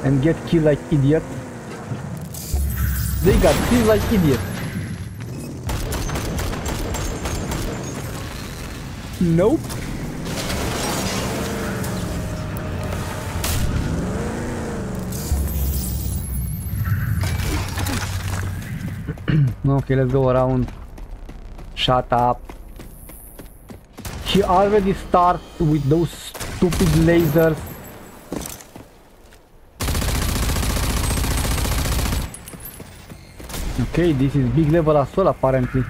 And get killed like idiot. They got killed like idiot. Nope. okay, let's go around. Shut up. He already starts with those stupid lasers. Okay, this is big level as well apparently.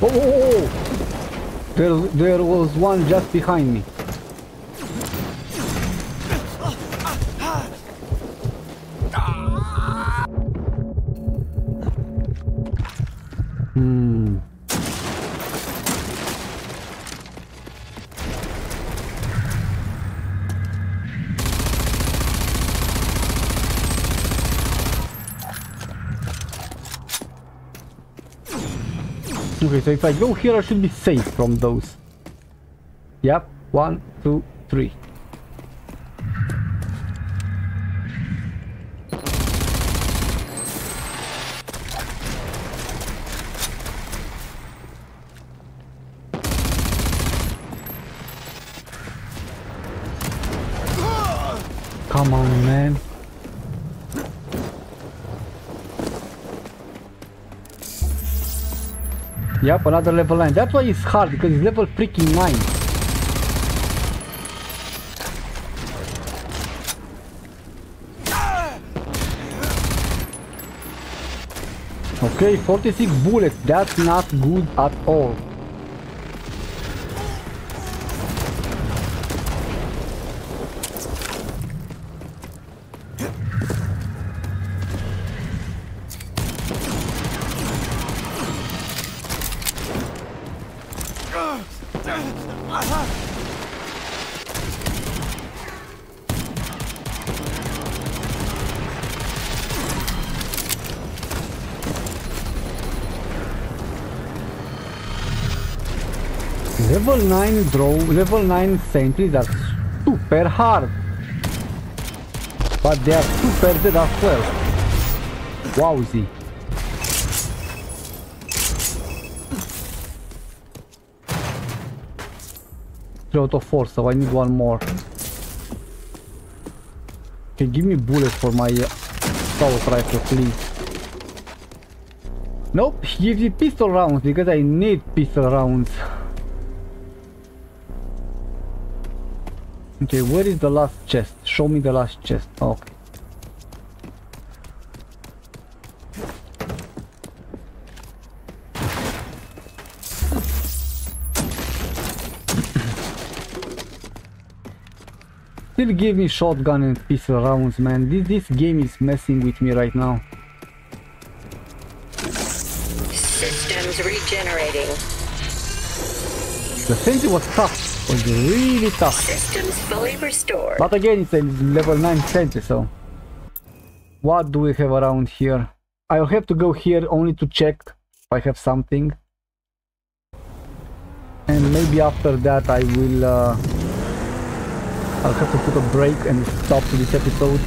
Oh, oh, oh, There, there was one just behind me. Hmm. Okay, so if I go here, I should be safe from those. Yep, one, two, three. Come on, man. Yep, another level 9. That's why it's hard, because it's level freaking 9. Okay, 46 bullets. That's not good at all. 9 draw, level 9 sentries are super hard. But they are super dead as well. Wowzy. Three out of four, so I need one more. Okay, give me bullets for my uh, assault rifle, please. Nope, give me pistol rounds because I need pistol rounds. Okay, where is the last chest? Show me the last chest. Oh, okay. Still give me shotgun and pistol rounds, man. This, this game is messing with me right now. Systems regenerating. The sentry was tough. It was really tough. Systems fully restored. But again, it's a level 9 sentry, so... What do we have around here? I'll have to go here only to check if I have something. And maybe after that I will... Uh, I'll have to put a break and stop to this episode.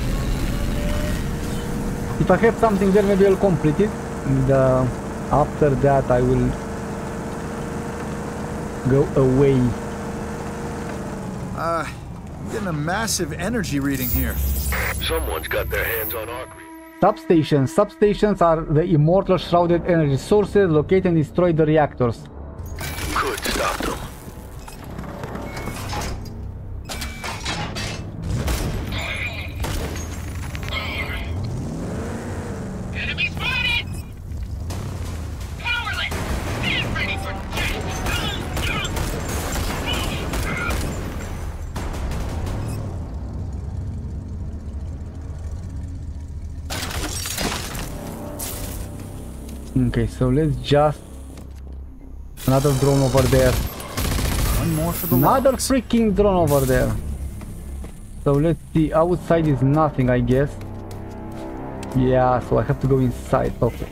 If I have something there, maybe I'll complete it. And uh, after that I will go away. Uh, I'm getting a massive energy reading here. Someone's got their hands on Arc Substations. Substations are the immortal shrouded energy sources. Locate and destroy the reactors. Could stop them. Okay, so let's just another drone over there. One more for the Another freaking drone over there. So let's see. Outside is nothing, I guess. Yeah, so I have to go inside. Okay.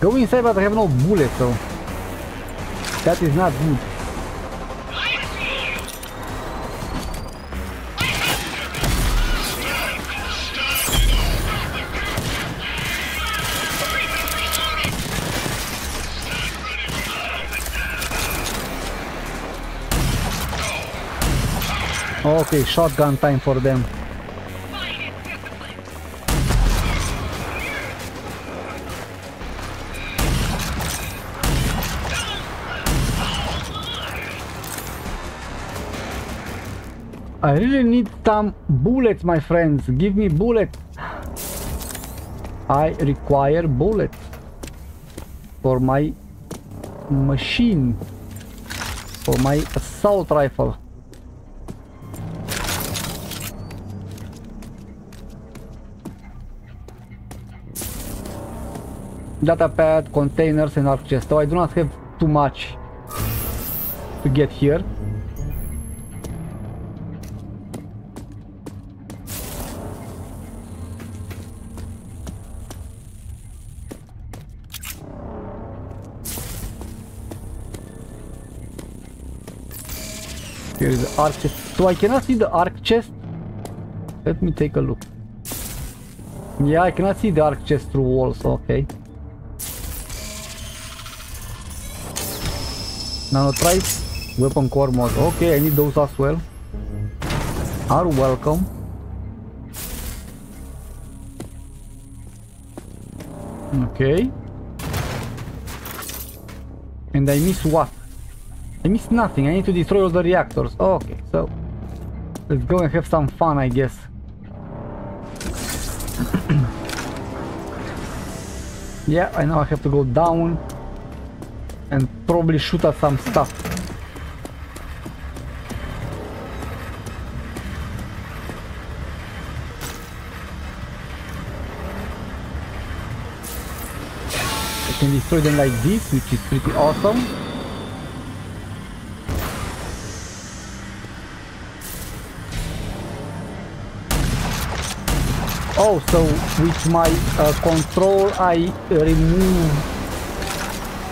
Go inside, but I have no bullets, so that is not good. Okay, shotgun time for them. I really need some bullets, my friends. Give me bullets. I require bullets for my machine, for my assault rifle. Datapad, containers and Ark chest. So I do not have too much to get here. Here is the Ark chest. So I cannot see the Ark chest. Let me take a look. Yeah, I cannot see the Ark chest through walls. Okay. Nanotrites, weapon core mod. Okay, I need those as well. Are welcome. Okay. And I miss what? I miss nothing. I need to destroy all the reactors. Okay, so let's go and have some fun, I guess. yeah, I know I have to go down and probably shoot at some stuff. I can destroy them like this, which is pretty awesome. Oh, so with my uh, control I remove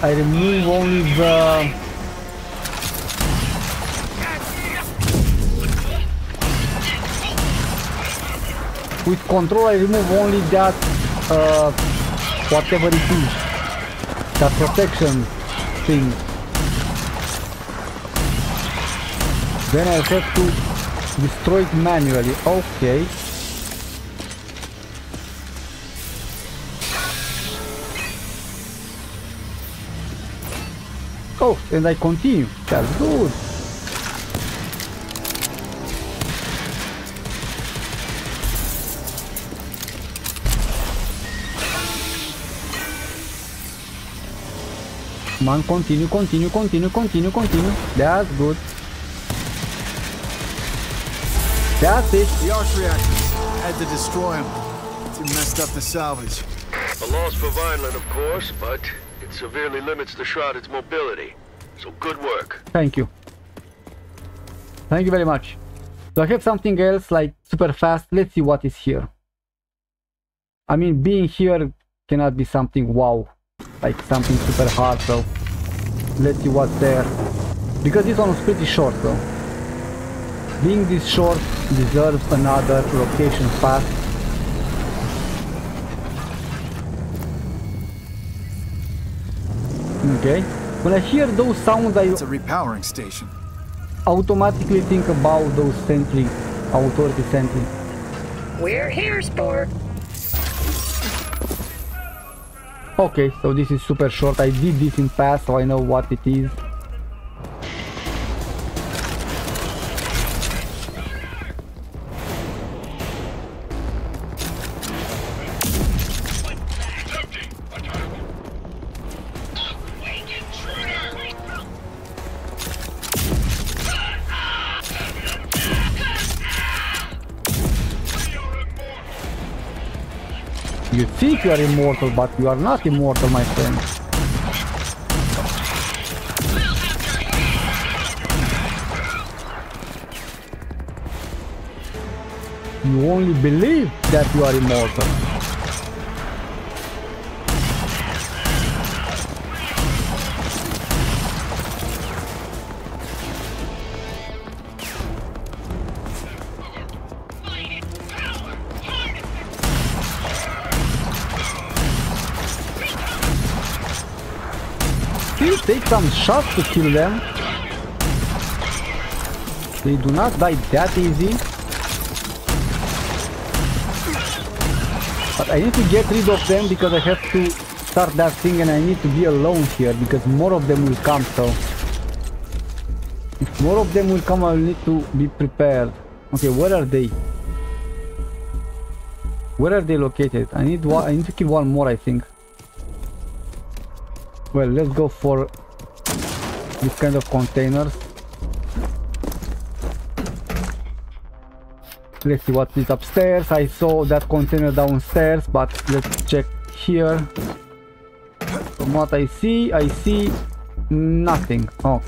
I remove only the with control I remove only that uh, whatever it is. That protection thing. Then I have to destroy it manually. Okay and I continue. That's good. Man, continue, continue, continue, continue, continue. That's good. That's it. The arc reactors. Had to destroy them. Too messed up the salvage. A loss for Vineland, of course, but it severely limits the Shrouded's mobility. So good work. Thank you. Thank you very much. Do I have something else like super fast? Let's see what is here. I mean, being here cannot be something wow, like something super hard, so let's see what's there. Because this one was pretty short though. Being this short deserves another location fast. Okay. When I hear those sounds, I It's a repowering station. automatically think about those sentry, authority sentry. We're here, Sport. Okay, so this is super short. I did this in past, so I know what it is. Think you are immortal, but you are not immortal, my friend. You only believe that you are immortal. Take some shots to kill them. They do not die that easy. But I need to get rid of them because I have to start that thing and I need to be alone here because more of them will come so. If more of them will come I will need to be prepared. Okay, where are they? Where are they located? I need one, I need to kill one more I think. Well, let's go for this kind of containers. Let's see what is upstairs. I saw that container downstairs, but let's check here. From what I see, I see nothing. Oh.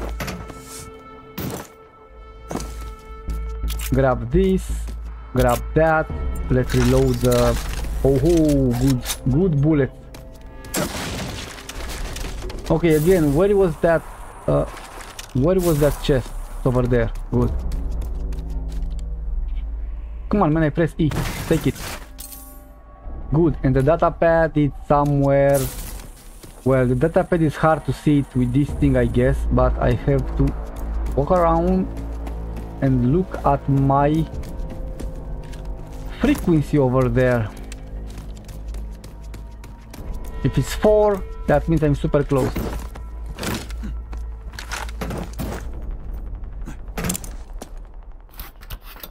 Grab this, grab that. Let's reload the... Oh, oh good, good bullet. Okay, again, where was that? Uh, where was that chest over there? Good. Come on, man! I press E. Take it. Good. And the data pad is somewhere. Well, the data pad is hard to see it with this thing, I guess, but I have to walk around and look at my frequency over there. If it's 4, that means I'm super close.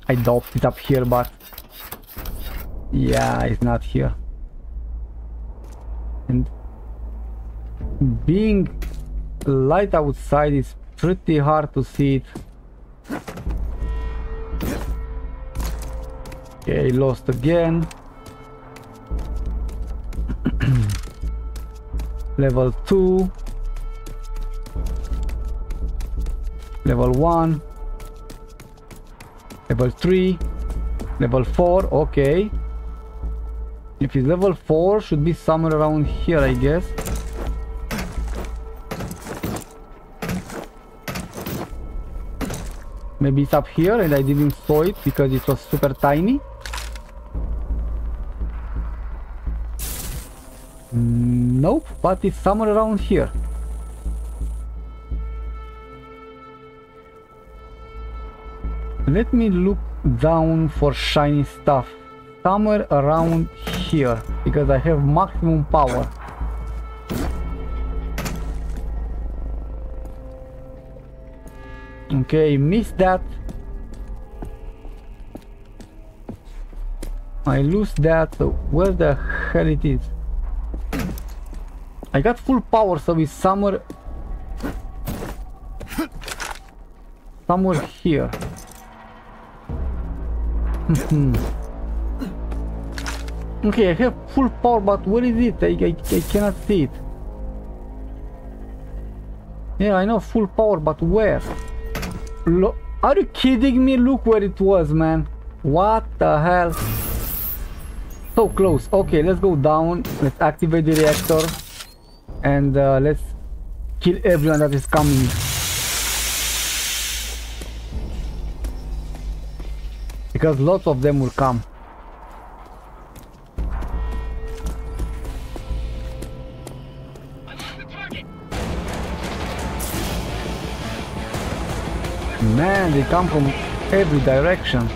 I doubt it up here, but yeah, it's not here. And being light outside is pretty hard to see it. Okay, lost again. level 2 level 1 level 3 level 4 okay. If it's level 4 should be somewhere around here I guess. Maybe it's up here and I didn't saw it because it was super tiny hmm. Nope, but it's somewhere around here. Let me look down for shiny stuff. Somewhere around here, because I have maximum power. Okay, missed that. I lose that, so where the hell it is? I got full power, so it's somewhere... Somewhere here. Hmm. okay, I have full power, but where is it? I, I, I cannot see it. Yeah, I know full power, but where? Lo Are you kidding me? Look where it was, man. What the hell? So close. Okay, let's go down. Let's activate the reactor. And uh, let's kill everyone that is coming. Because lots of them will come. Man, they come from every direction.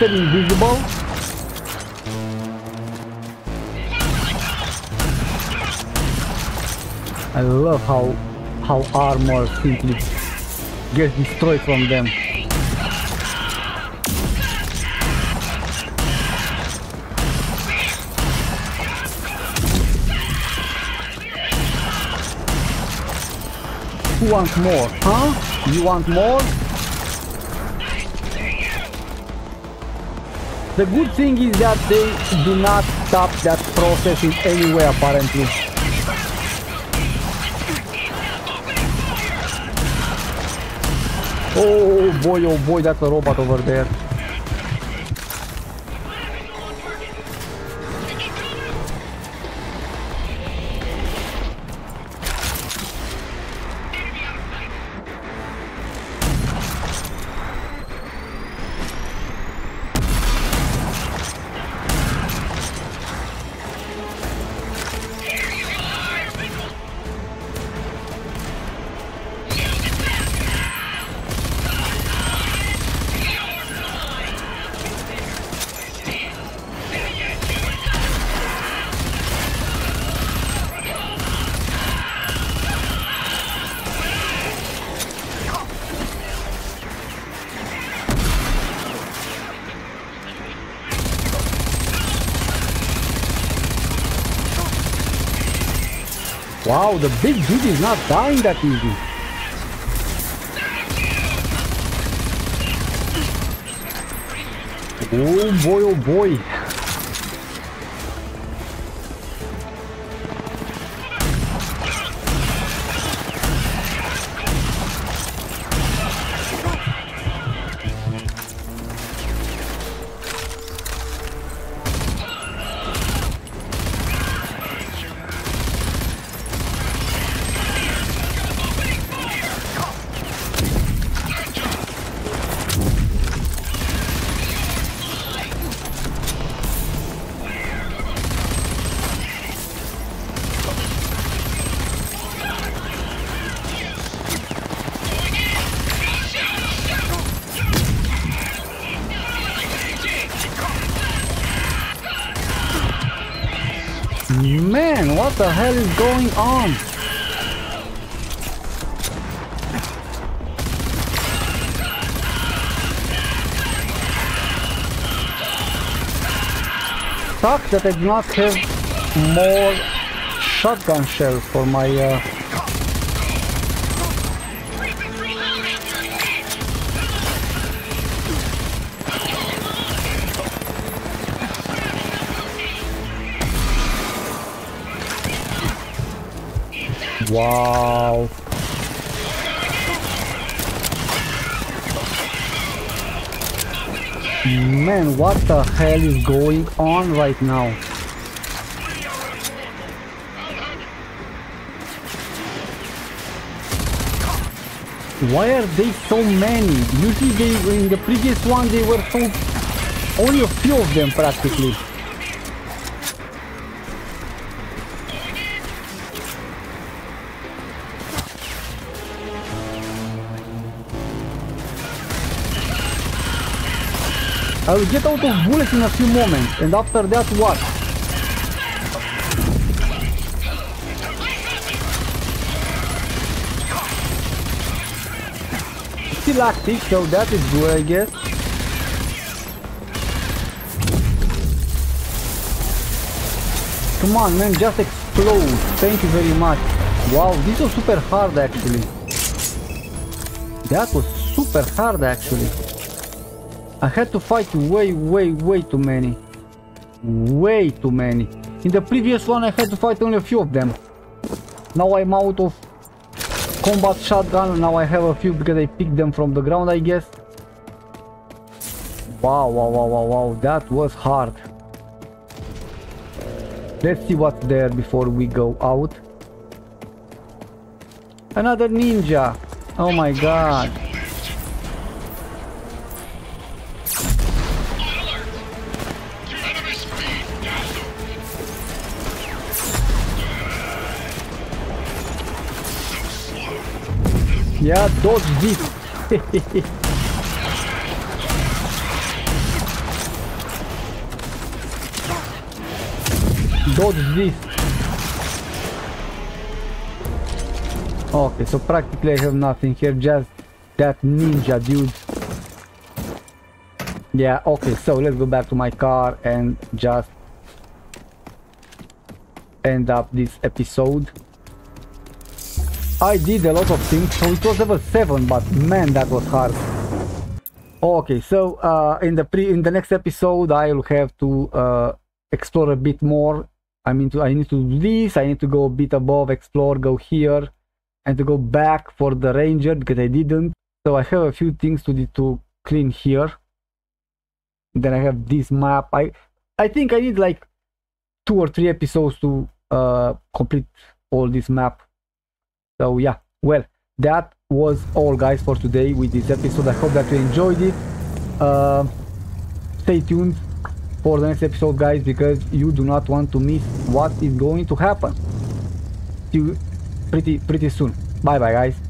Mr. Invisible. I love how how armor simply gets destroyed from them. Who wants more? Huh? You want more? The good thing is that they do not stop that process in any way apparently. Oh boy, oh boy, that's a robot over there. The big dude is not dying that easy. Oh boy, oh boy. Is going on? Sucks that I do not have more shotgun shells for my uh, Wow. Man, what the hell is going on right now? Why are they so many? Usually they, in the previous one they were so... Only a few of them practically. I will get out of bullets in a few moments and after that what? Still active so that is good I guess. Come on man just explode. Thank you very much. Wow this was super hard actually. That was super hard actually. I had to fight way, way, way too many. Way too many. In the previous one I had to fight only a few of them. Now I'm out of combat shotgun. Now I have a few because I picked them from the ground I guess. Wow, wow, wow, wow, wow. That was hard. Let's see what's there before we go out. Another ninja. Oh my god. Yeah, dodge this. dodge this. Okay, so practically I have nothing here, just that ninja dude. Yeah, okay, so let's go back to my car and just end up this episode. I did a lot of things, so it was level 7, but man, that was hard. Okay, so uh, in the pre in the next episode, I will have to uh, explore a bit more. I mean, to, I need to do this. I need to go a bit above, explore, go here, and to go back for the ranger because I didn't. So I have a few things to to clean here. Then I have this map. I I think I need like two or three episodes to uh, complete all this map. So yeah, well, that was all guys for today with this episode. I hope that you enjoyed it. Uh, stay tuned for the next episode guys because you do not want to miss what is going to happen. See you pretty pretty soon. Bye bye guys.